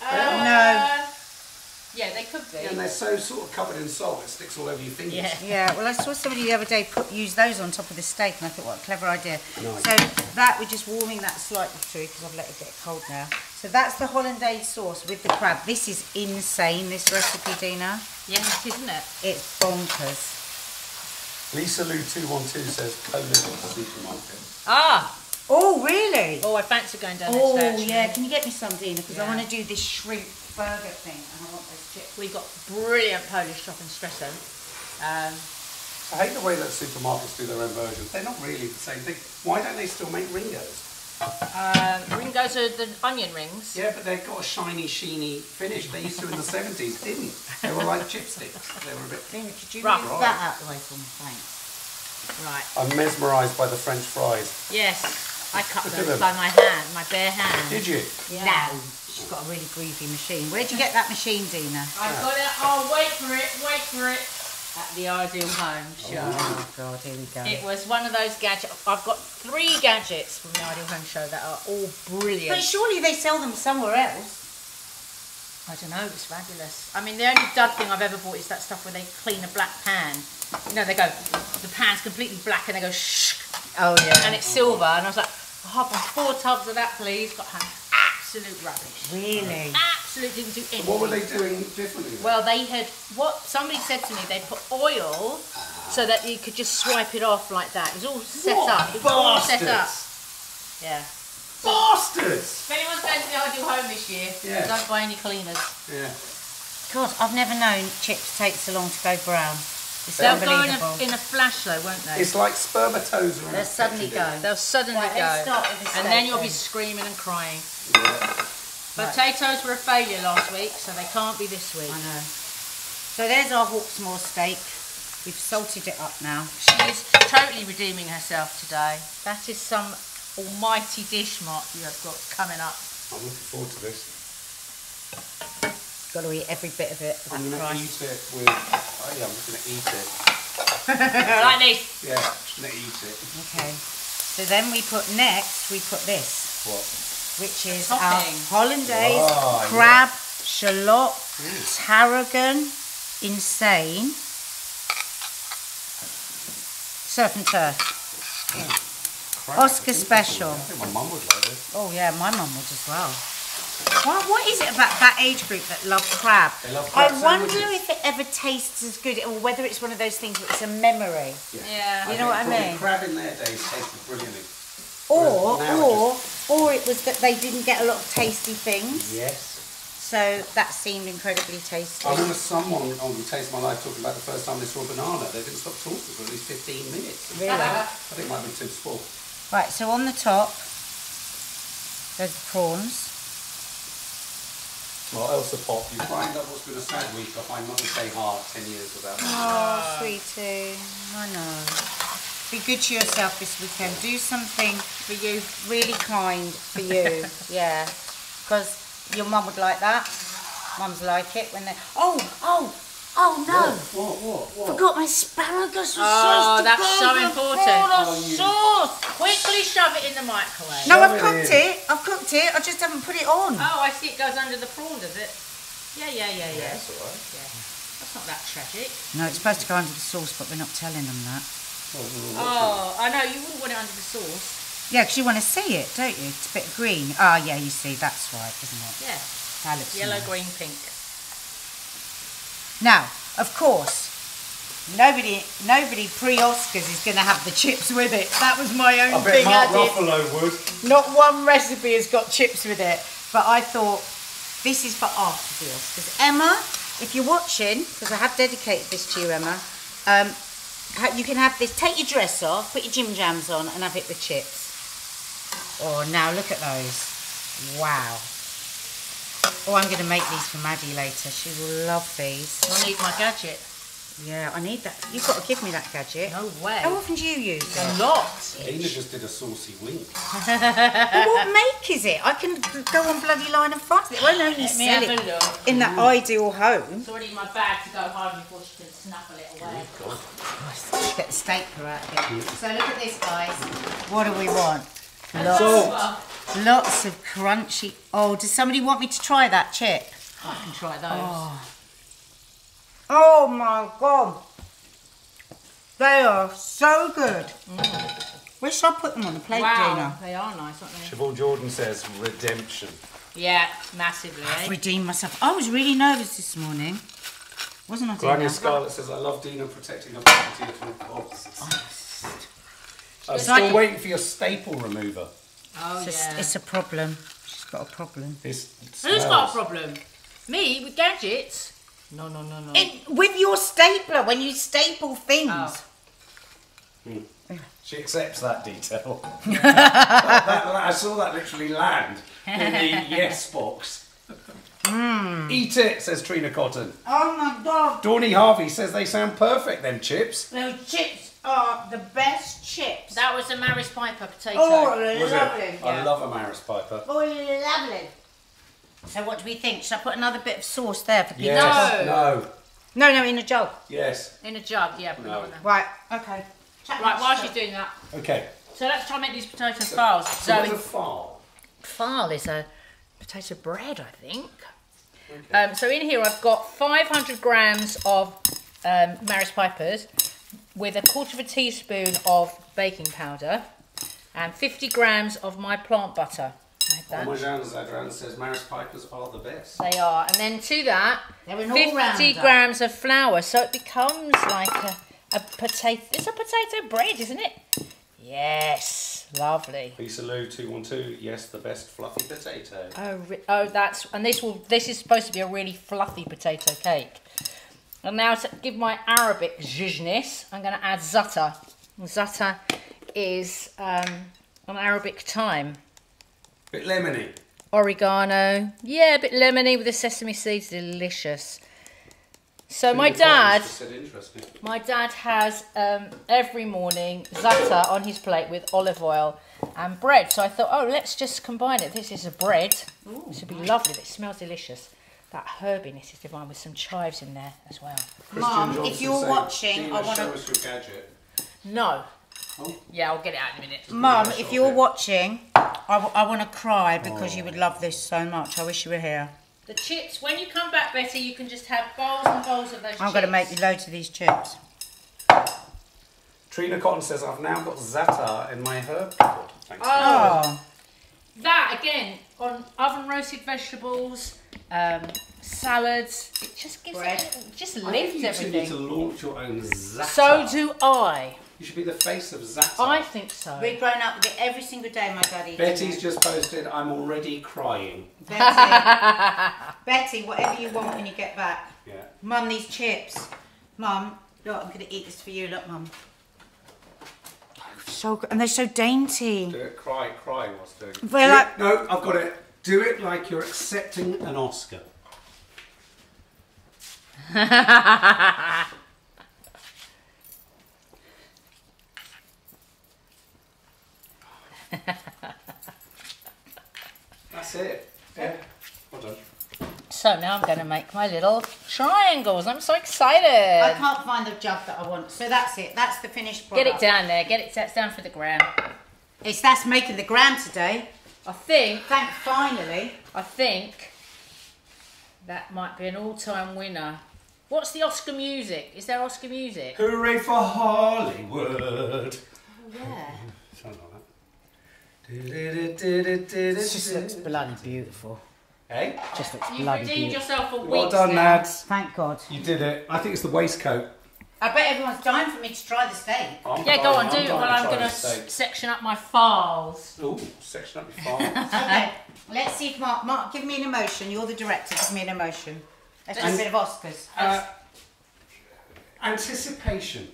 Uh, Yeah, they could be. And they're so sort of covered in salt, it sticks all over your fingers. Yeah. Yeah, well, I saw somebody the other day put use those on top of the steak, and I thought, what a clever idea. Nice. So that we're just warming that slightly through because I've let it get cold now. So that's the hollandaise sauce with the crab. This is insane. This recipe, Dina. Yeah, it is, isn't it? It's bonkers. Lisa Lou 212 says Polish supermarket. Ah! Oh, really? Oh, I fancy going down there Oh, yeah. Can you get me some, Dina? Because I want to do this shrimp burger thing, and I want those chips. We've got brilliant Polish shop in stresso. Um, I hate the way that supermarkets do their own versions. They're not really the same thing. Why don't they still make Ringos? um, Ringos are the onion rings. Yeah, but they've got a shiny, sheeny finish. They used to in the 70s, didn't. They They were like chipsticks. They were a bit... Dina, could you Right. move that out the way for me? Thanks. Right. I'm mesmerised by the French fries. Yes. I cut Look those them. by my hand, my bare hand. Did you? Yeah. No. She's got a really groovy machine. Where'd you get that machine, Dina? I got it. Oh, wait for it. Wait for it. At the Ideal Home oh, Show. Oh, God, here we go. It was one of those gadgets. I've got three gadgets from the Ideal Home Show that are all brilliant. But surely they sell them somewhere else. I don't know, it's fabulous. I mean, the only dud thing I've ever bought is that stuff where they clean a black pan. You know, they go, the pan's completely black and they go shh, Oh, yeah. and it's silver. And I was like, oh, I'll have four tubs of that, please. Got hand absolute rubbish. Really? Absolutely didn't do anything. What were they doing differently? then? Well, they had what somebody said to me. They put oil so that you could just swipe it off like that. It was all set What up. It was all set up. bastards! Yeah. Bastards! If anyone's going to the Ideal Home this year, Yeah. don't buy any cleaners. Yeah. God, I've never known chips take so long to go brown. It's They'll go in unbelievable. a, in a flash though, won't they? It's like spermatozoa. They'll suddenly petri go. They'll suddenly Right, go. let's start with the and then you'll be screaming and crying. Yeah. Potatoes were a failure last week, so they can't be this week. I know. So there's our Hawksmoor steak. We've salted it up now. She is totally redeeming herself today. That is some almighty dish, Mark, you have got coming up. I'm looking forward to this. Got to eat every bit of it I'm going to eat it with... Oh yeah, I'm just going to eat it. like this. Yeah, just going to eat it. Okay. So then we put next, we put this, What? Which is our hollandaise, Wow, crab, shallot, tarragon, insane, surf and turf. Crap, Oscar special. I think my mum would like this. Oh yeah, my mum would as well. What, what is it about that age group that love crab? They love crab I wonder sandwiches. if it ever tastes as good, or whether it's one of those things where it's a memory. Yeah. You know what I mean? Crab in their days tasted brilliantly. Or, Whereas or, or it was that they didn't get a lot of tasty things, Yes. so that seemed incredibly tasty. I remember someone on the Taste of My Life talking about the first time they saw a banana. They didn't stop talking for at least 15 minutes. Really? I think it might be too small. Right, so on the top, there's the prawns. Well, Elsa Pop, you find that what's been a sad week off my Mother's Day heart 10 years without me. Oh, sweetie, I know. Be good to yourself this weekend. Do something for you, really kind for you. yeah, because your mum would like that. Mums like it when they. Oh, oh, oh no! What, what, what? Forgot my asparagus was Oh, supposed to that's so important. Oh, you- sauce. Quickly shove it in the microwave. No, Shove I've cooked in. it. I've cooked it. I just haven't put it on. Oh, I see it goes under the prawn, does it? Yeah, yeah, yeah, yeah. That's all right. That's not that tragic. No, it's supposed to go under the sauce, but we're not telling them that. Oh, I know, you wouldn't want it under the sauce. Yeah, because you want to see it, don't you? It's a bit green. Ah, yeah, you see, that's right, isn't it? Yeah. That looks Yellow, nice. green, pink. Now, of course, nobody, nobody pre-Oscars is going to have the chips with it. That was my own I bet thing. Mark I did. Ruffalo would. Not one recipe has got chips with it. But I thought this is for after the Oscars. Emma, if you're watching, because I have dedicated this to you, Emma, um, ha- you can have this. Take your dress off, put your gym jams on, and have it with chips. Oh, now look at those. Wow. Oh, I'm going to make these for Maddie later. She will love these. I need my gadget. Yeah, I need that. You've got to give me that gadget. No way. How often do you use it? A lot. Dina just did a saucy wink. Well, what make is it? I can go on bloody line and find it. It won't only Let me sell have it a look. in the ideal home. It's already in my bag to go home before she can snuffle it away. Let's get the stapler out here. So look at this, guys. What do we want? Lots, Well, lots of crunchy. Oh, does somebody want me to try that chip? I can try those. Oh my god. They are so good. Where should I put them on the plate, wow, Dina? they are nice, aren't they? Siobhan Jordan says redemption. Yeah, massively. I've Eh? redeemed myself. I was really nervous this morning. Wasn't I, Grania Dina? Scarlett says, I love Dina protecting her property at all costs. I'm It's still like- waiting for your staple remover. Oh It's, yeah. it's a problem. She's got a problem. This Who's got a problem? Me with gadgets? No, no, no, no. It, with your stapler, when you staple things. Oh. She accepts that detail. that, that- I saw that literally land in the yes box. Hmm. Eat it, says Trina Cotton. Oh my god. Dawny Harvey says they sound perfect, them chips. Those chips are the best chips. That was a Maris Piper potato. Oh, Was lovely. it? I love a Maris Piper. Oh, lovely. So what do we think? Should I put another bit of sauce there for people? Yes. No. No. No, no, in a jug. Yes. In a jug, yeah. Put No. on there. Right, okay. Right, while she's doing that, Okay. so let's try and make these potato farls. So what's So, a file? farl is a potato bread, I think. Um, so in here I've got 500 grams of um, Maris Pipers with a quarter of a teaspoon of baking powder and 50 grams of my plant butter. I had that. Parmesan Zadran says Maris Pipers are the best. They are. And then to that, They're an 50 grams of flour. So it becomes like a, a potato. It's a potato bread, isn't it? Yes. Lovely. Lisa Lou 212, yes, the best fluffy potato. Oh, oh, that's and this will. This is supposed to be a really fluffy potato cake. And now to give my Arabic zhuzhness, I'm going to add za'atar. Za'atar is um, an Arabic thyme. Bit lemony. Oregano, yeah, a bit lemony with the sesame seeds, delicious. So my Trina Cotton's dad, said interesting. my dad has um, every morning za'atar on his plate with olive oil and bread. So I thought, oh, let's just combine it. This is a bread. This would be lovely. It smells delicious. That herbiness is divine with some chives in there as well. Mom, if you're saying, watching, I wanna- show us your gadget. No. Oh. Yeah, I'll get it out in a minute. Mum, if you're watching, I, want to cry because you would love this so much. I wish you were here. The chips, when you come back, Betty, you can just have bowls and bowls of those I'm going to make you loads of these chips. Trina Cotton says, I've now got za'atar in my herb cupboard. Thanks. Oh. Oh, That again on oven roasted vegetables, um, salads. It just gives Bread. it, it just I think lifts you need to launch your own za'atar. So do I. You should be the face of za'atar. I think so. we've grown up with it every single day, my daddy. Betty's just posted, I'm already crying. Betty, Betty, whatever you want when you get back. Yeah. Mum, these chips. Mum, look, I'm going to eat this for you. Look, Mum. So good. And they're so dainty. Do it, cry, cry whilst doing it. They're Do like- it- No, I've got it. Do it like you're accepting an Oscar. That's it. Yeah. Well done. So now I'm going to make my little triangles. I'm so excited. I can't find the jug that I want. So that's it. That's the finished product. Get it down there. Get it that's down for the gram. It's that's making the gram today. I think. Thank finally. I think that might be an all-time winner What's the Oscar music? Is there Oscar music? Hooray for Hollywood. Oh, yeah. Something like that. It just looks bloody beautiful. Hey, Just looks You've bloody redeemed beautiful. yourself for well done, now. lads. Thank God. You did it. I think it's the waistcoat. I bet everyone's dying for me to try the steak. I'm Yeah, go dying- on, do it. dying Well, I'm going to section up my files. Ooh, section up your files. Okay, let's see if Mark, Mark, give me an emotion. You're the director, give me an emotion. Let's do a bit of Oscars. uh, anticipation.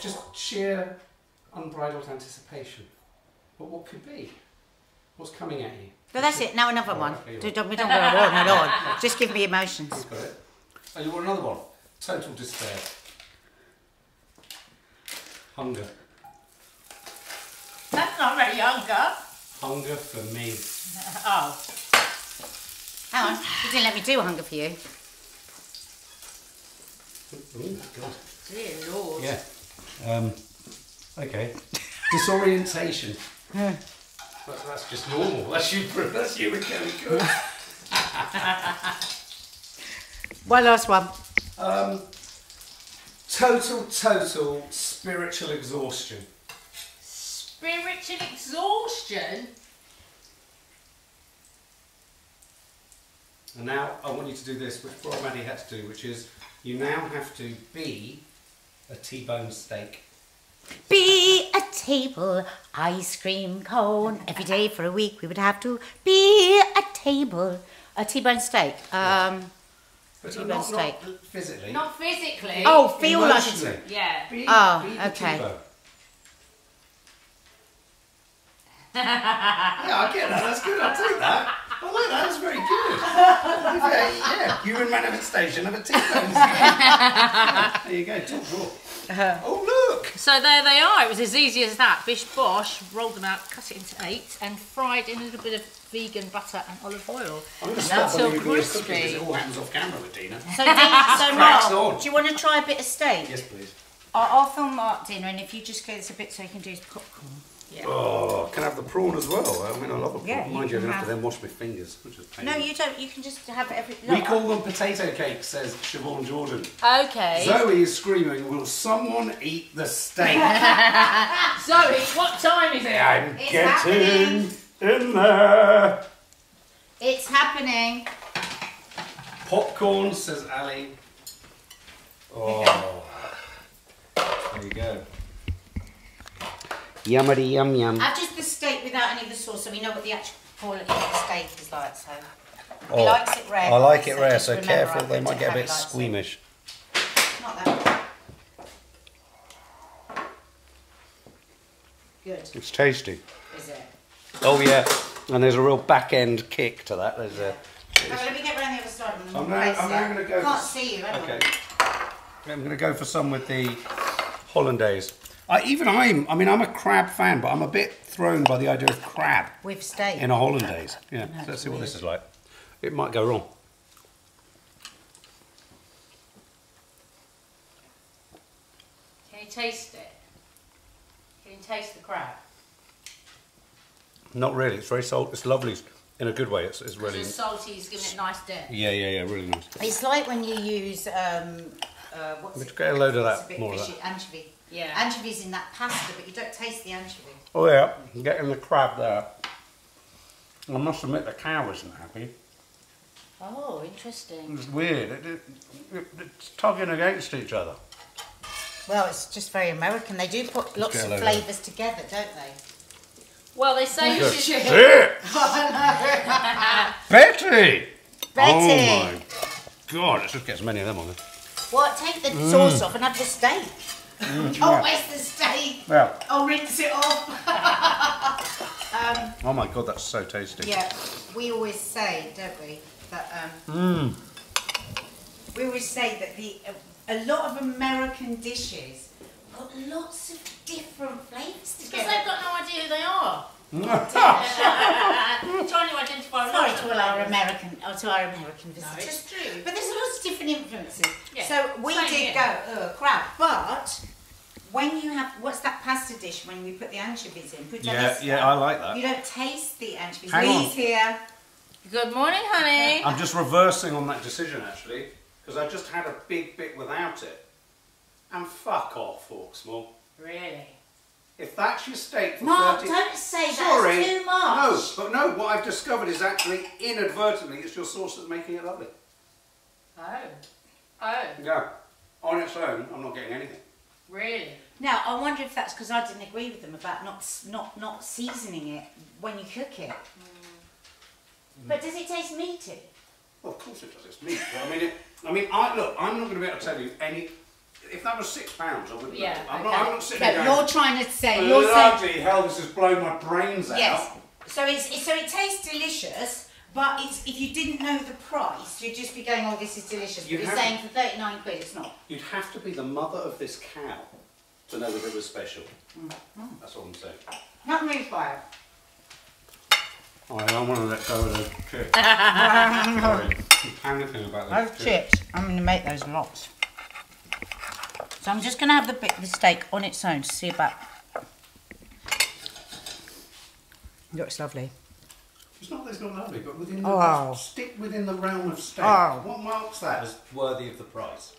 Just sheer unbridled anticipation. But what could be? What's coming at you? So that's it, now another Oh, one. okay, Do- Don't, we don't go on and on. Just give me emotions. You've got it. Oh, you want another one? Total despair. Hunger. That's not very hunger. Hunger for me. Oh. Hang on, you didn't let me do hunger for you. Ooh, God. Dear Lord. Yeah. Um, okay. Disorientation. That- that's just normal. That's you. That's you going good. One last one. Um, total, total spiritual exhaustion. Spiritual exhaustion. And now I want you to do this, which Rob Maddie had to do, which is you now have to be a T-bone steak. Be a table, ice cream cone. Every day for a week we would have to be a table. A T-bone steak. Um, But T-bone not, steak. not physically. Not physically. oh, feel like emotionally. it's... Yeah. Be, Oh, be the okay. T-bone. Yeah, I get that. That's good. I'll take that. I like that. That's very good. yeah, yeah. Human manifestation of a T-bone steak. there you go. Top drawer. Uh-huh. Oh, look. So there they are. It was as easy as that. Bish bosh, rolled them out, cut it into eight, and fried in a little bit of vegan butter and olive oil. I'm going to stop till believing cooking crispy. it all happens off camera with Dina. So, Dean, so Cracks Mark, on. do you want to try a bit of steak? Yes, please. I'll, I'll film Mark dinner, and if you just get us a bit so he can do his popcorn. Oh, can I have the prawn as well? I mean, I love a prawn. Yeah, you Mind you, I can don't have to then wash my fingers, which is painful. No, you don't. You can just have every. We look, call them potato cakes, says Siobhan Jordan. Okay. Zoe is screaming, will someone eat the steak? Zoe, what time is it? I'm It's getting in there. It's happening. Popcorn, says Ali. Oh. There you go. Yummity yum yum. Have just the steak without any of the sauce, so we know what the actual quality of the steak is like. So Oh, he likes it rare. I like it rare, so careful, they might get a bit likes it. squeamish. Not that. Good, It's tasty. is it? Oh yeah, and there's a real back end kick to that. There's a. Right, let me get round the other side. And I'm, now, I'm now going to go. Can't for, see you. Okay. I'm going to go for some with the hollandaise. I, even I'm, I mean, I'm a crab fan, but I'm a bit thrown by the idea of crab With steak. in a hollandaise. Yeah, That's let's see what this is like. It might go wrong. Can you taste it? Can you taste the crab? Not really. It's very salt. It's lovely in a good way. It's, it's really. It's salty, it's giving it a nice dip. Yeah, yeah, yeah. Really nice. It's like when you use um, uh, what's Let's it? get a load of that. It's that, a bit more of fishy. that. Anchovy. Yeah. Anchovies in that pasta, but you don't taste the anchovy. Oh yeah, getting the crab there. I must admit the cow isn't happy. Oh, interesting. It's weird. It, it, it, it's tugging against each other. Well, it's just very American. They do put lots get a of flavours together, don't they? Well, they say you Good. should. Shit! Betty! Betty! Oh my god, let's just get as many of them on there. What? Take the Mm. sauce off and have the steak. Mm, oh, where's the steak? Well, I'll rinse it off. Um, oh my god, that's so tasty. yeah, we always say, don't we, that um, Mmm. we always say that the a lot of American dishes got lots of different flavours together. Because together. they've got no idea who they are. They're trying to identify Sorry lots to of all our. American, oh, to our American No, visitors. it's true. But there's lots of different influences. Yeah, So we same did here. go, ugh, crap. But when you have, what's that pasta dish when you put the anchovies in? Put Yeah, yeah, I like that. You don't taste the anchovies. Hang Lee's on. here. Good morning, honey. I'm just reversing on that decision actually. because I just had a big bit without it. And fuck off, Hawksmoor. Really? If that's your steak for Mark, 30... don't say that's Sorry. too much. No, but no, what I've discovered is actually inadvertently it's your sauce that's making it lovely. Oh. Oh, Yeah. On its own, I'm not getting anything. really? Now, I wonder if that's because I didn't agree with them about not not not seasoning it when you cook it. Hmm. But does it taste meaty? Well, of course it does. It's meat. I mean, it, I mean, I look. I'm not going to be able to tell you any. If that was six pounds, I wouldn't. Yeah, know. I'm, okay. not, I'm not sitting No, there. you're trying to say you're saying Bloody hell! This has blown my brains out. yes. So it's so it tastes delicious, but it's if you didn't know the price, you'd just be going, "Oh, this is delicious." But You you're saying for thirty nine quid, it's not. You'd have to be the mother of this cow to know that it was special. Mm-hmm. That's all I'm saying. Not moved by it. Oh, I don't want to let go of those chips. I'm panicking about those Those chips, I'm going to make those lots. So I'm just going to have the bit, the steak on its own to see about. Looks lovely. It's not that it's not lovely, but within the, Oh. stick within the realm of steak. Oh. What marks that as worthy of the price?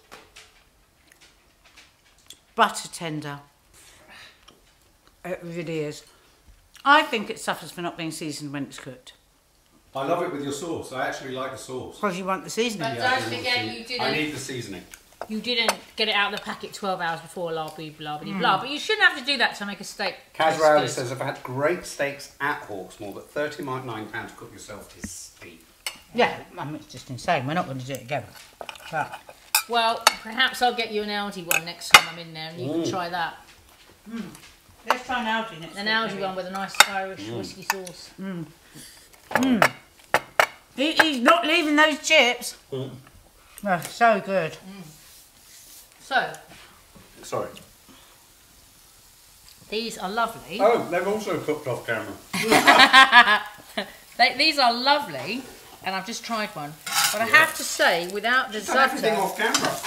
Butter tender. It really is. I think it suffers for not being seasoned when it's cooked. I love it with your sauce. I actually like the sauce. Because you want the seasoning. But I don't do want forget you seasoning. I need the seasoning. You didn't get it out of the packet 12 hours before blah blah blah blah Hmm. blah. But you shouldn't have to do that to make a steak. Kaz taste Rowley says, I've had great steaks at Hawksmoor, but £39 to cook yourself is steep. Yeah, I mean, it's just insane. We're not going to do it again. But Well, perhaps I'll get you an Aldi one next time I'm in there, and you Mm. can try that. Hmm. let's try an Aldi next An week, Aldi maybe. one with a nice Irish mm. whiskey sauce. Hmm. Hmm. He, he's not leaving those chips. Mm. They're so good. Mm. So Sorry. these are lovely. Oh, they've also cooked off camera. They, these are lovely, and I've just tried one. But I have to say, without the Done everything off camera.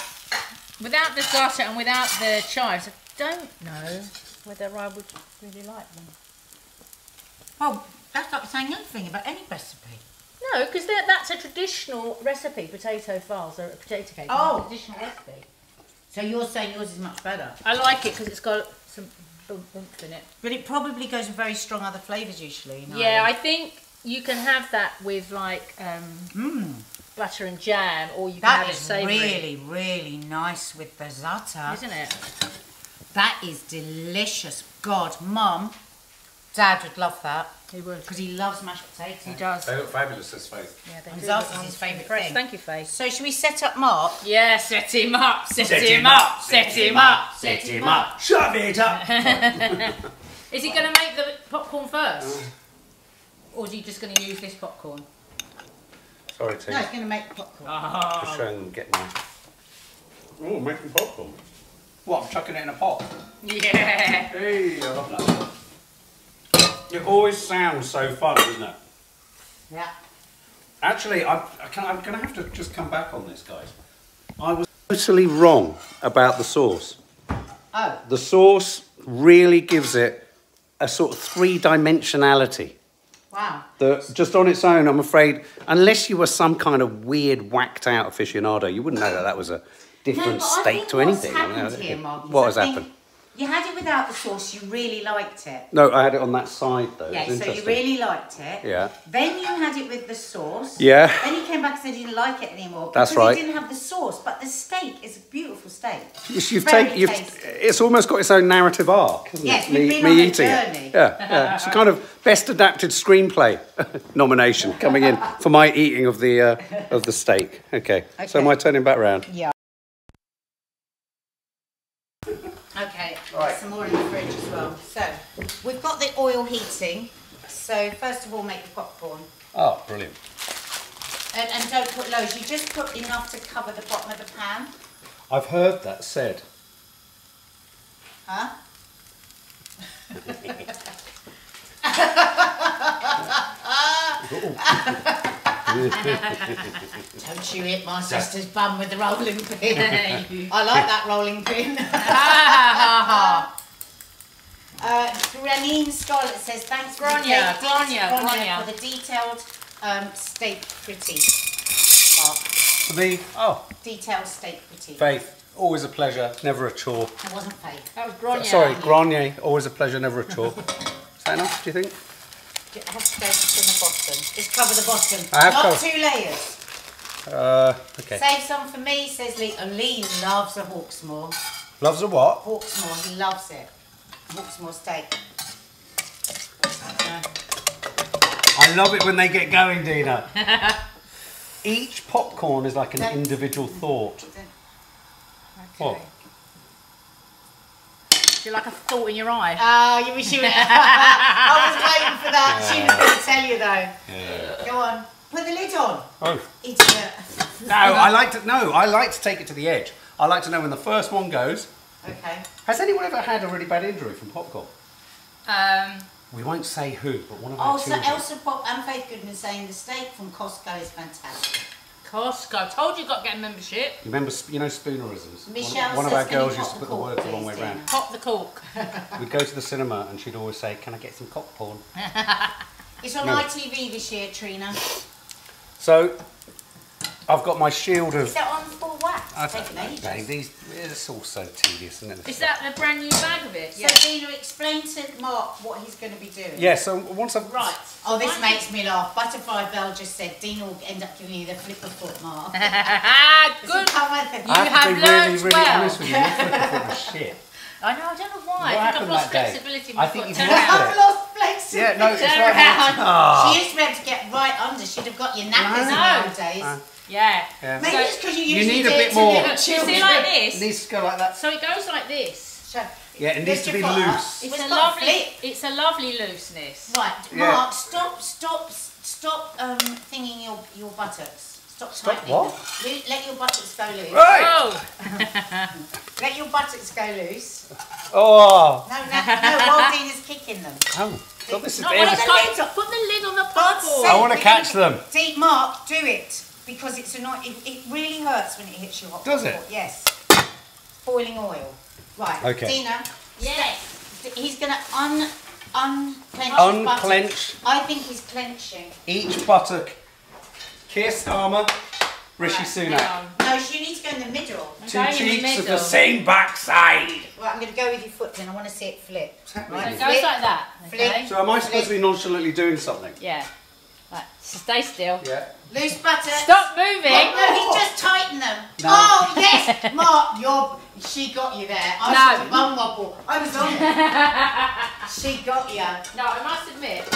without the za'atar and without the chives, I don't know whether I would really like them. Well, that's not saying anything about any recipe. No, because that's a traditional recipe. Potato farls or potato cake. Oh. A traditional recipe. So you're saying yours is much better. I like it because it's got some oomph in it. But it probably goes with very strong other flavours usually. no? Yeah, I think you can have that with like um, butter and jam, or you can have it is savoury. really, really nice with the za'atar. isn't it? That is delicious. God, Mum, Dad would love that He would. because he loves mashed potatoes. He does. They look fabulous, says Faith. Yeah, they And do. za'atar's I'm his favourite impressed. thing. Thank you, Faith. So should we set up Mark? Yeah, set him up, set, him up, set him up, set him up. Shut it up! Is he going to make the popcorn first? Or is he just going to use this popcorn? Sorry, Tim. No, he's going to make popcorn. Just showing them getting there. Oh, making popcorn. What, I'm chucking it in a pot? Yeah. Hey, I love that. It always sounds so fun, doesn't it? Yeah. Actually, I, I can, I'm going to have to just come back on this, guys. I was totally wrong about the sauce. Oh, The sauce really gives it a sort of three-dimensionality. wow. that just on its own, I'm afraid, unless you were some kind of weird, whacked out aficionado, you wouldn't know that that was a different I steak to anything. I mean, happened here, Mark, what has happened? You had it without the sauce, you really liked it. No, I had it on that side though. Yeah, so you really liked it. Yeah. Then you had it with the sauce. Yeah. Then you came back and said you didn't like it anymore. That's because right. you didn't have the sauce, but the steak is a beautiful steak. Yes, you've taken. You've, tasty. it's almost got its own narrative arc, hasn't Yes, it? me been me on a eating journey. it. Yeah, yeah. It's a kind of best adapted screenplay nomination coming in for my eating of the uh, of the steak. Okay. So am I turning back round? Yeah. Okay, Right. some more in the fridge as well. So, we've got the oil heating. So, first of all, make the popcorn. Oh, brilliant. And, and don't put loads, you just put enough to cover the bottom of the pan. I've heard that said. Huh? Don't you hit my sister's bum with the rolling pin. I like that rolling pin. uh, Grania Scarlett says, thanks for the Grania, Grania, Grania. for the detailed um, steak critique. Mark. For me, oh, Detailed steak critique. Faith, always a pleasure, never a chore. It wasn't fake. That was Grenier. Sorry, Grenier, always a pleasure, never a chore. Is that enough, do you think? It has to go to the bottom. Just cover the bottom. I have Not two layers. Uh, okay. Save some for me, says Lee. Oh, Lee loves a Hawksmoor. Loves a what? Hawksmoor, he loves it. Hawksmoor steak. Uh, I love it when they get going, Dina. Each popcorn is like an individual thought. What? Do you like a thought in your eye? Oh, you wish you were. I was waiting for that. She was going to tell you though. Go on. Put the lid on. Oh. Idiot. No, I like to no, I like to take it to the edge. I like to know when the first one goes. Okay. Has anyone ever had a really bad injury from popcorn? Um, We won't say who, but one of our Oh, so children. Elsa Pop and Faith Goodman saying the steak from Costco is fantastic. Costco. Told you you've got to get a membership. You remember, you know, spoonerisms. Michelle one, one of our girls used to put the cork, words the wrong way Dina?" round. Pop the cork. We'd go to the cinema and she'd always say, "Can I get some popcorn?" It's on No. ITV this year, Trina. So, I've got my shield of. Is that on full wax? I It's don't taken know, ages. babe, these, it's all so tedious, isn't it? Is that the brand new bag of it? So Dina, explain to Mark what he's going to be doing. Yeah, so once I've. Right. Oh, this Mine- makes me laugh. Butterfly Bell just said Dina will end up giving you the flipper foot, Mark. Good. Come on, then. You I have, have to be really, learnt really well. honest with you. Flipper foot was shit. I know. I don't know why. What I think I've happened lost that day? flexibility. in I my think foot. you've Turn lost around. it. I've lost flexibility. Yeah, no, it's Turn right. around. Ah. She used to be able to get right under. She'd have got your knackers No. nowadays. Ah. Yeah. Yeah. Maybe So- it's because you You usually need a do bit it to more. little You children. see like It this. needs to go like that. So it goes like this. So, Yeah, it needs lift to be loose. It's It's a got lovely. flip. It's a lovely looseness. Right, Yeah. Mark, stop, stop, stop um, thinking your, your buttocks. Stop, Stop tightening what? them. Let your buttocks go loose. Right. Oh. Let your buttocks go loose. Oh. No, no, no, while Dina's kicking them. Oh. So this is Not the when it's got- Put the lid on the God's. I want to catch them. See, Mark, do it. Because it's annoying. It, it really hurts when it hits your hot Does it? popcorn. Yes. Boiling oil. Right. Okay. Dina, Yes. he's going to un, unclench his buttocks. Unclench I think he's clenching. each buttock. Keir Starmer, Rishi Hang Sunak. on. No, you need to go in the middle. I'm Two going in the cheeks of the same backside. Right, I'm going to go with your foot then. I want to see it flip. So Right, it goes like that. Okay. Flip. So am I supposed to be nonchalantly doing something? Yeah. Right. So stay still. Yeah. Loose butter. Stop moving. Oh, no, he just tightened them. No. Oh, yes, Mark, you're, she got you there. I No. was a bum wobble. I was on it. she got you. No, I must admit,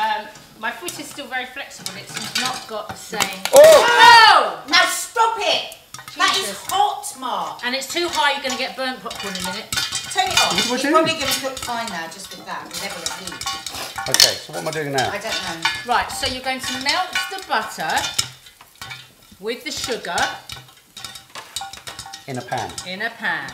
um, my foot is still very flexible. It's not got the same. Oh! Oh! Now stop it. That is hot, Mark. And it's too high. You're going to get burnt popcorn in a minute. Turn it off. What am I probably going to cook fine now, just with that level of heat. Okay, so what am I doing now? I don't know. Right. So you're going to melt the butter with the sugar In a pan. in a pan.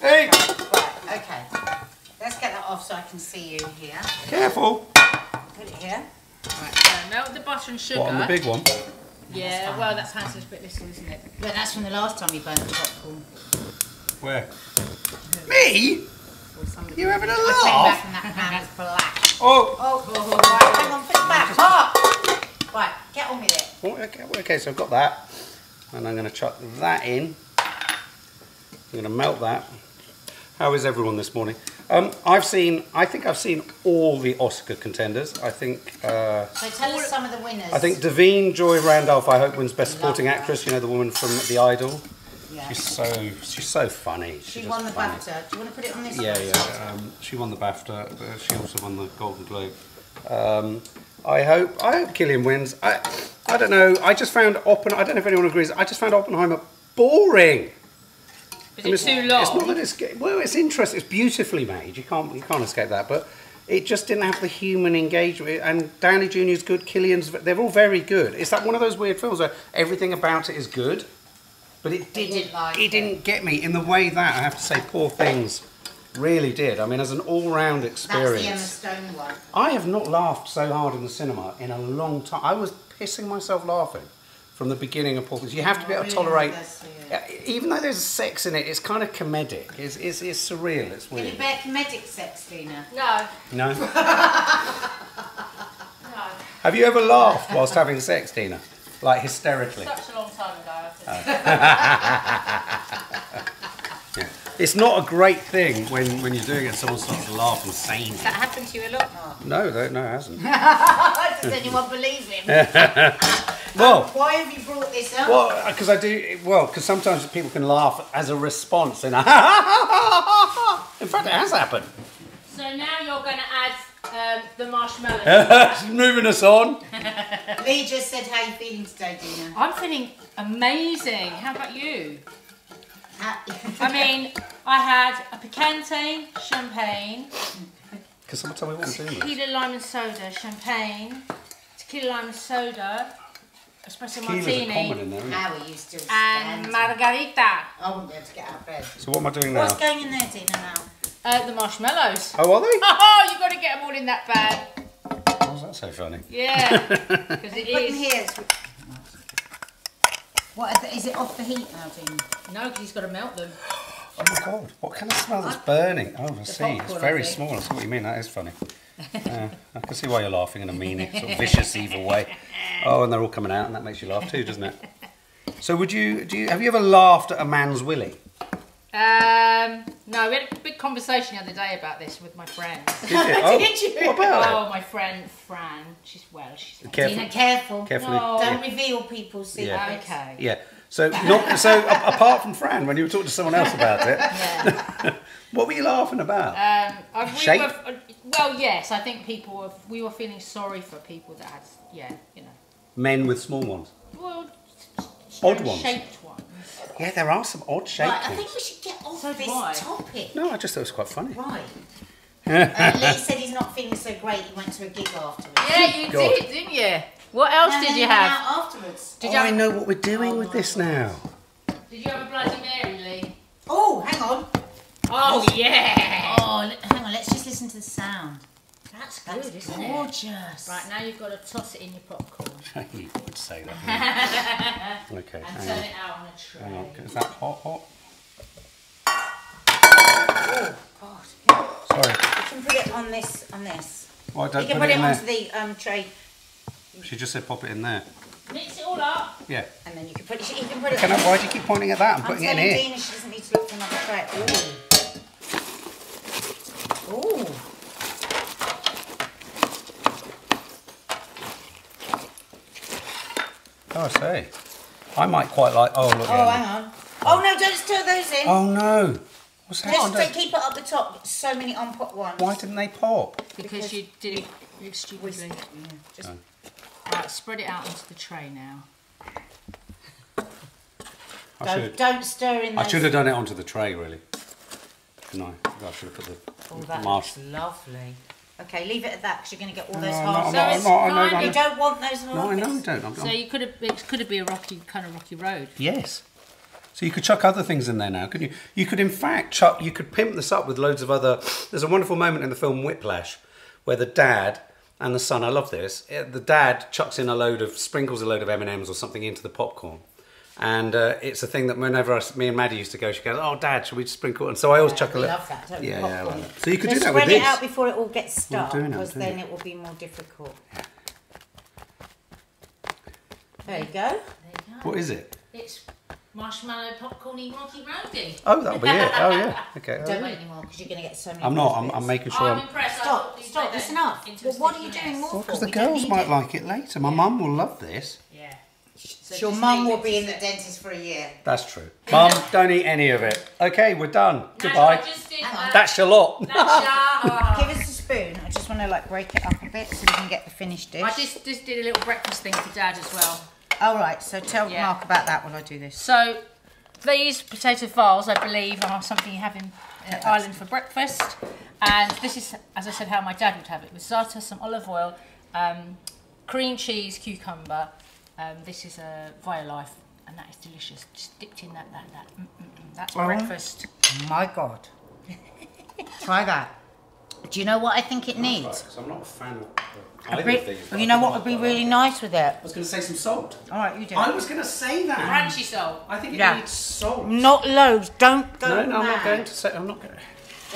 Hey! Right, okay. Let's get that off so I can see you here. Careful! Put it here. Right. So melt the butter and sugar. What, on the big one? Yeah. Well, that pan's a bit little, isn't it? But that's from the last time you burnt the popcorn. Where? Me? Or somebody- You having a I came laugh? back and that pan was black. Oh. Oh, oh, oh! oh, right, hang on, put it back. Mark! Right, get on with it. Oh, Okay, okay, so I've got that. And I'm going to chuck that in. I'm going to melt that. How is everyone this morning? Um, I've seen, I think I've seen all the Oscar contenders. I think, uh, So tell us some of the winners. I think Da'Vine Joy Randolph, I hope, wins Best Supporting her. Actress. You know, the woman from The Idol. Yeah. She's so, she's so funny. She She's won the funny. BAFTA. Do you want to put it on this Yeah, one? yeah. Um, she won the BAFTA. But she also won the Golden Globe. Um, I hope. I hope Cillian wins. I, I don't know. I just found Oppen. I don't know if anyone agrees. I just found Oppenheimer boring. Is I mean, it too it's, long? It's not that it's well. It's interesting. It's beautifully made. You can't you can't escape that. But it just didn't have the human engagement. And Downey Jr. is good. Cillian's. They're all very good. It's like one of those weird films where everything about it is good, but it didn't. didn't like it it. didn't get me in the way that I have to say. Poor things. Really did. I mean, as an all-round That's the Emma experience, Stone one. I have not laughed so hard in the cinema in a long time. I was pissing myself laughing for from the beginning of pork. You have to be able to tolerate, like that, Yeah, uh, even though there's sex in it, it's kind of comedic. It's, it's, it's surreal. It's Can you weird. bear comedic sex, Dina? No, No. no. Have you ever laughed whilst having sex, Tina? Like hysterically? Such a long time ago. I have oh. to. It's not a great thing when, when you're doing it, someone starts to laugh and saying. That happened to you a lot. No, no, no, it hasn't. Does anyone believe him? Well, Why have you brought this up? well, because I do. Well, because sometimes people can laugh as a response, and in fact, it has happened. So now you're going to add um, the marshmallow. She's moving us on. Lee just said, how you feeling today, Dina? I'm feeling amazing. How about you? I mean, I had a picante, champagne, Because someone told me what I'm doing. tequila lime and soda, champagne, tequila lime and soda, espresso Tequila's a common martini, in there. Isn't it? How are ah, you still eh, and standing? margarita. Oh, ah, I wouldn't be able to get out of bed. So what am I doing now? What's going in there, Dina, now? Uh, eh, the marshmallows. Oh, are they? Oh, you've got to get them all in that bag. How's that so funny? Yeah, because it is. Put them is. here. What, are the- is it off the heat now, Dina? No, because he's got to melt them. Oh my god, what kind of smell that's burning? Oh, I see. It's popcorn, I very small. I see what you mean. That is funny. Uh, I can see why you're laughing in a mean, sort of vicious, evil way. Oh, and they're all coming out, and that makes you laugh too, doesn't it? So, would you? Do you? Have you ever laughed at a man's willy? Um, no, we had a big conversation the other day about this with my friends. Did you? Oh, Did you? What about Oh, my friend Fran. She's well. She's it? Careful, Dina, careful. carefully. No. Don't Yeah. reveal people's secrets. Yeah. okay. yeah. So, not so. apart from Fran, when you were talking to someone else about it, Yeah. what were you laughing about? Um, I, we Shape? were, well, yes, I think people were, we were feeling sorry for people that had, yeah, you know, Men with small ones. well, Odd ones. shaped ones. Yeah, there are some odd shaped Right, I think we should get off So this I. topic. No, I just thought it was quite funny. Right. uh, Lee said he's not feeling so great. He went to a gig afterwards. Yeah, you God. did, didn't you? What else And did then you have? out afterwards. Did Oh, you I know what we're doing Oh with this God. now. did you have a Bloody Mary, Lee? Oh, hang on. Oh, yeah. Oh, hang on. Let's just listen to the sound. That's That's good, isn't it? gorgeous. Right, now you've got to toss it in your popcorn you would say that. okay, and hang turn on. it out on a Hang on. tray. Is that hot, hot? Oh, God. Sorry. You can put it on this. On this. Why don't can put put it it onto there? the um, tray, She just said pop it in there. Mix it all up. Yeah. and then you can put it. You can put it. Can I, why do you keep pointing at that and I'm putting it in telling here? Dina she doesn't need to look for another tray. Ooh. Ooh. Oh, I see. I might quite like. Oh, look. Oh, yeah. hang on. Oh no! Don't stir those in. Oh no. What's that? Just don't keep it up the top. So many unpop ones. Why didn't they pop? Because, Because you did it really stupidly. Yeah, just oh. Right, spread it out onto the tray now. I don't, should. don't stir in those. I should have done it onto the tray, really. No, I should have put the Oh, that marsh. looks lovely. Okay, leave it at that because you're going to get all those No, hard. no, So no, it's no, I know, kind You don't want those No, I know you don't. I'm, So I'm- you could have it could have been a rocky kind of rocky road. Yes. So you could chuck other things in there now, couldn't you? You could, in fact, chuck. You could pimp this up with loads of other. There's a wonderful moment in the film Whiplash, where the dad and the son. I love this. eh, The dad chucks in a load of sprinkles a load of M and M's or something into the popcorn, and uh, it's a thing that whenever us, me and Maddie used to go, she goes, "Oh, Dad, should we sprinkle?" And so I always chuck a we love that, don't we? Yeah, yeah, I Popcorn. So you could So do that with this. spread it out before it all gets stuck, doing it, I'm because then it. it will be more difficult. There you go. There you go. What is it? It's marshmallow popcorny rocky roady. Oh, that'll be it. Oh, yeah. Okay. oh, Don't yeah. wait anymore because you're going to get so many. I'm not. I'm, I'm bits. making Oh, sure. I'm I'm, impressed. Stop, thought stop, make that's enough. Well, what are you doing more well, for? because the girls might it. like it later. My mum will love this. Yeah. So Your mum will be in the dentist for a year. That's true. Mum, don't eat any of it. Okay, we're done. Now, Goodbye. Did, uh, That's your lot. that's ya- Give us a spoon. I just want to like break it up a bit so we can get the finished dish. I just just did a little breakfast thing for Dad as well. All right. So tell Yeah. Mark about that while I do this. So these potato farls, I believe, are something you have in uh, Ireland for breakfast. And this is, as I said, how my dad would have it with za'atar, some olive oil, um, cream cheese, cucumber. Um, this is a Violife, and that is delicious. Just dipped in that, that, that. Mm, mm, mm. That's Oh. breakfast. My God. Try that. Do you know what I think it needs? Because I'm not a fan of A either bit- of these. well, you know what would be really like nice with it? I was going to say some salt. All right, you do. I was going to say that. Crunchy salt. I think it Yeah. needs salt. Not loads. Don't go no, no, I'm not going to say. I'm not going. to.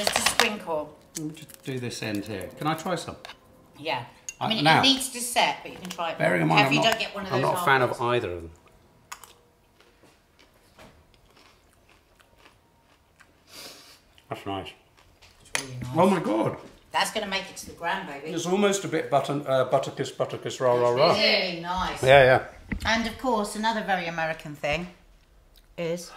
Just a sprinkle. Let me just do this end here. Can I try some? Yeah. I mean, now- it needs to set, but you can try it. Bearing in mind, Careful I'm you not, don't get one of I'm not a fan of either of them. That's nice. It's really nice. Oh my god! That's going to make it to the grand, baby. It's almost a bit button, uh, Butterkist, Butterkist, rah rah rah. Really nice. Yeah, yeah. And of course, another very American thing is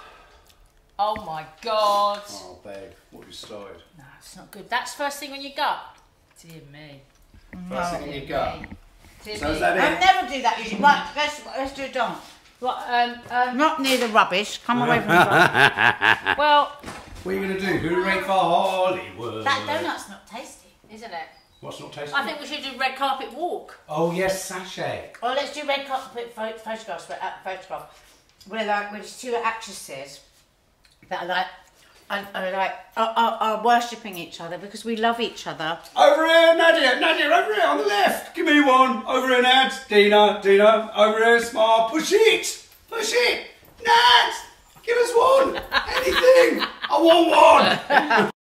Oh my god. Oh, babe, what have you started? No, it's not good. That's first thing on your gut. Dear me. First thing in your gut. So is me. that I it? never do that usually. Right, let's, let's do a dance. What, um, um, Not near the rubbish. Come away from the rubbish. well, What are you going to do? Who Hooray for Hollywood. That donut's not tasty. isn't it? What's not tasty? I think we should do red carpet walk. Oh, yes, sachet. Oh, let's do red carpet pho- photographs. With, uh, photograph. We're like with two actresses that are like, are, are like, are, are, are worshipping each other because we love each other. Over here, Nadia, Nadia, over here on the left. Give me one. Over here, Nad. Dina, Dina, over here, smile. Push it. Push it. Nad, give us one. Anything. I want one.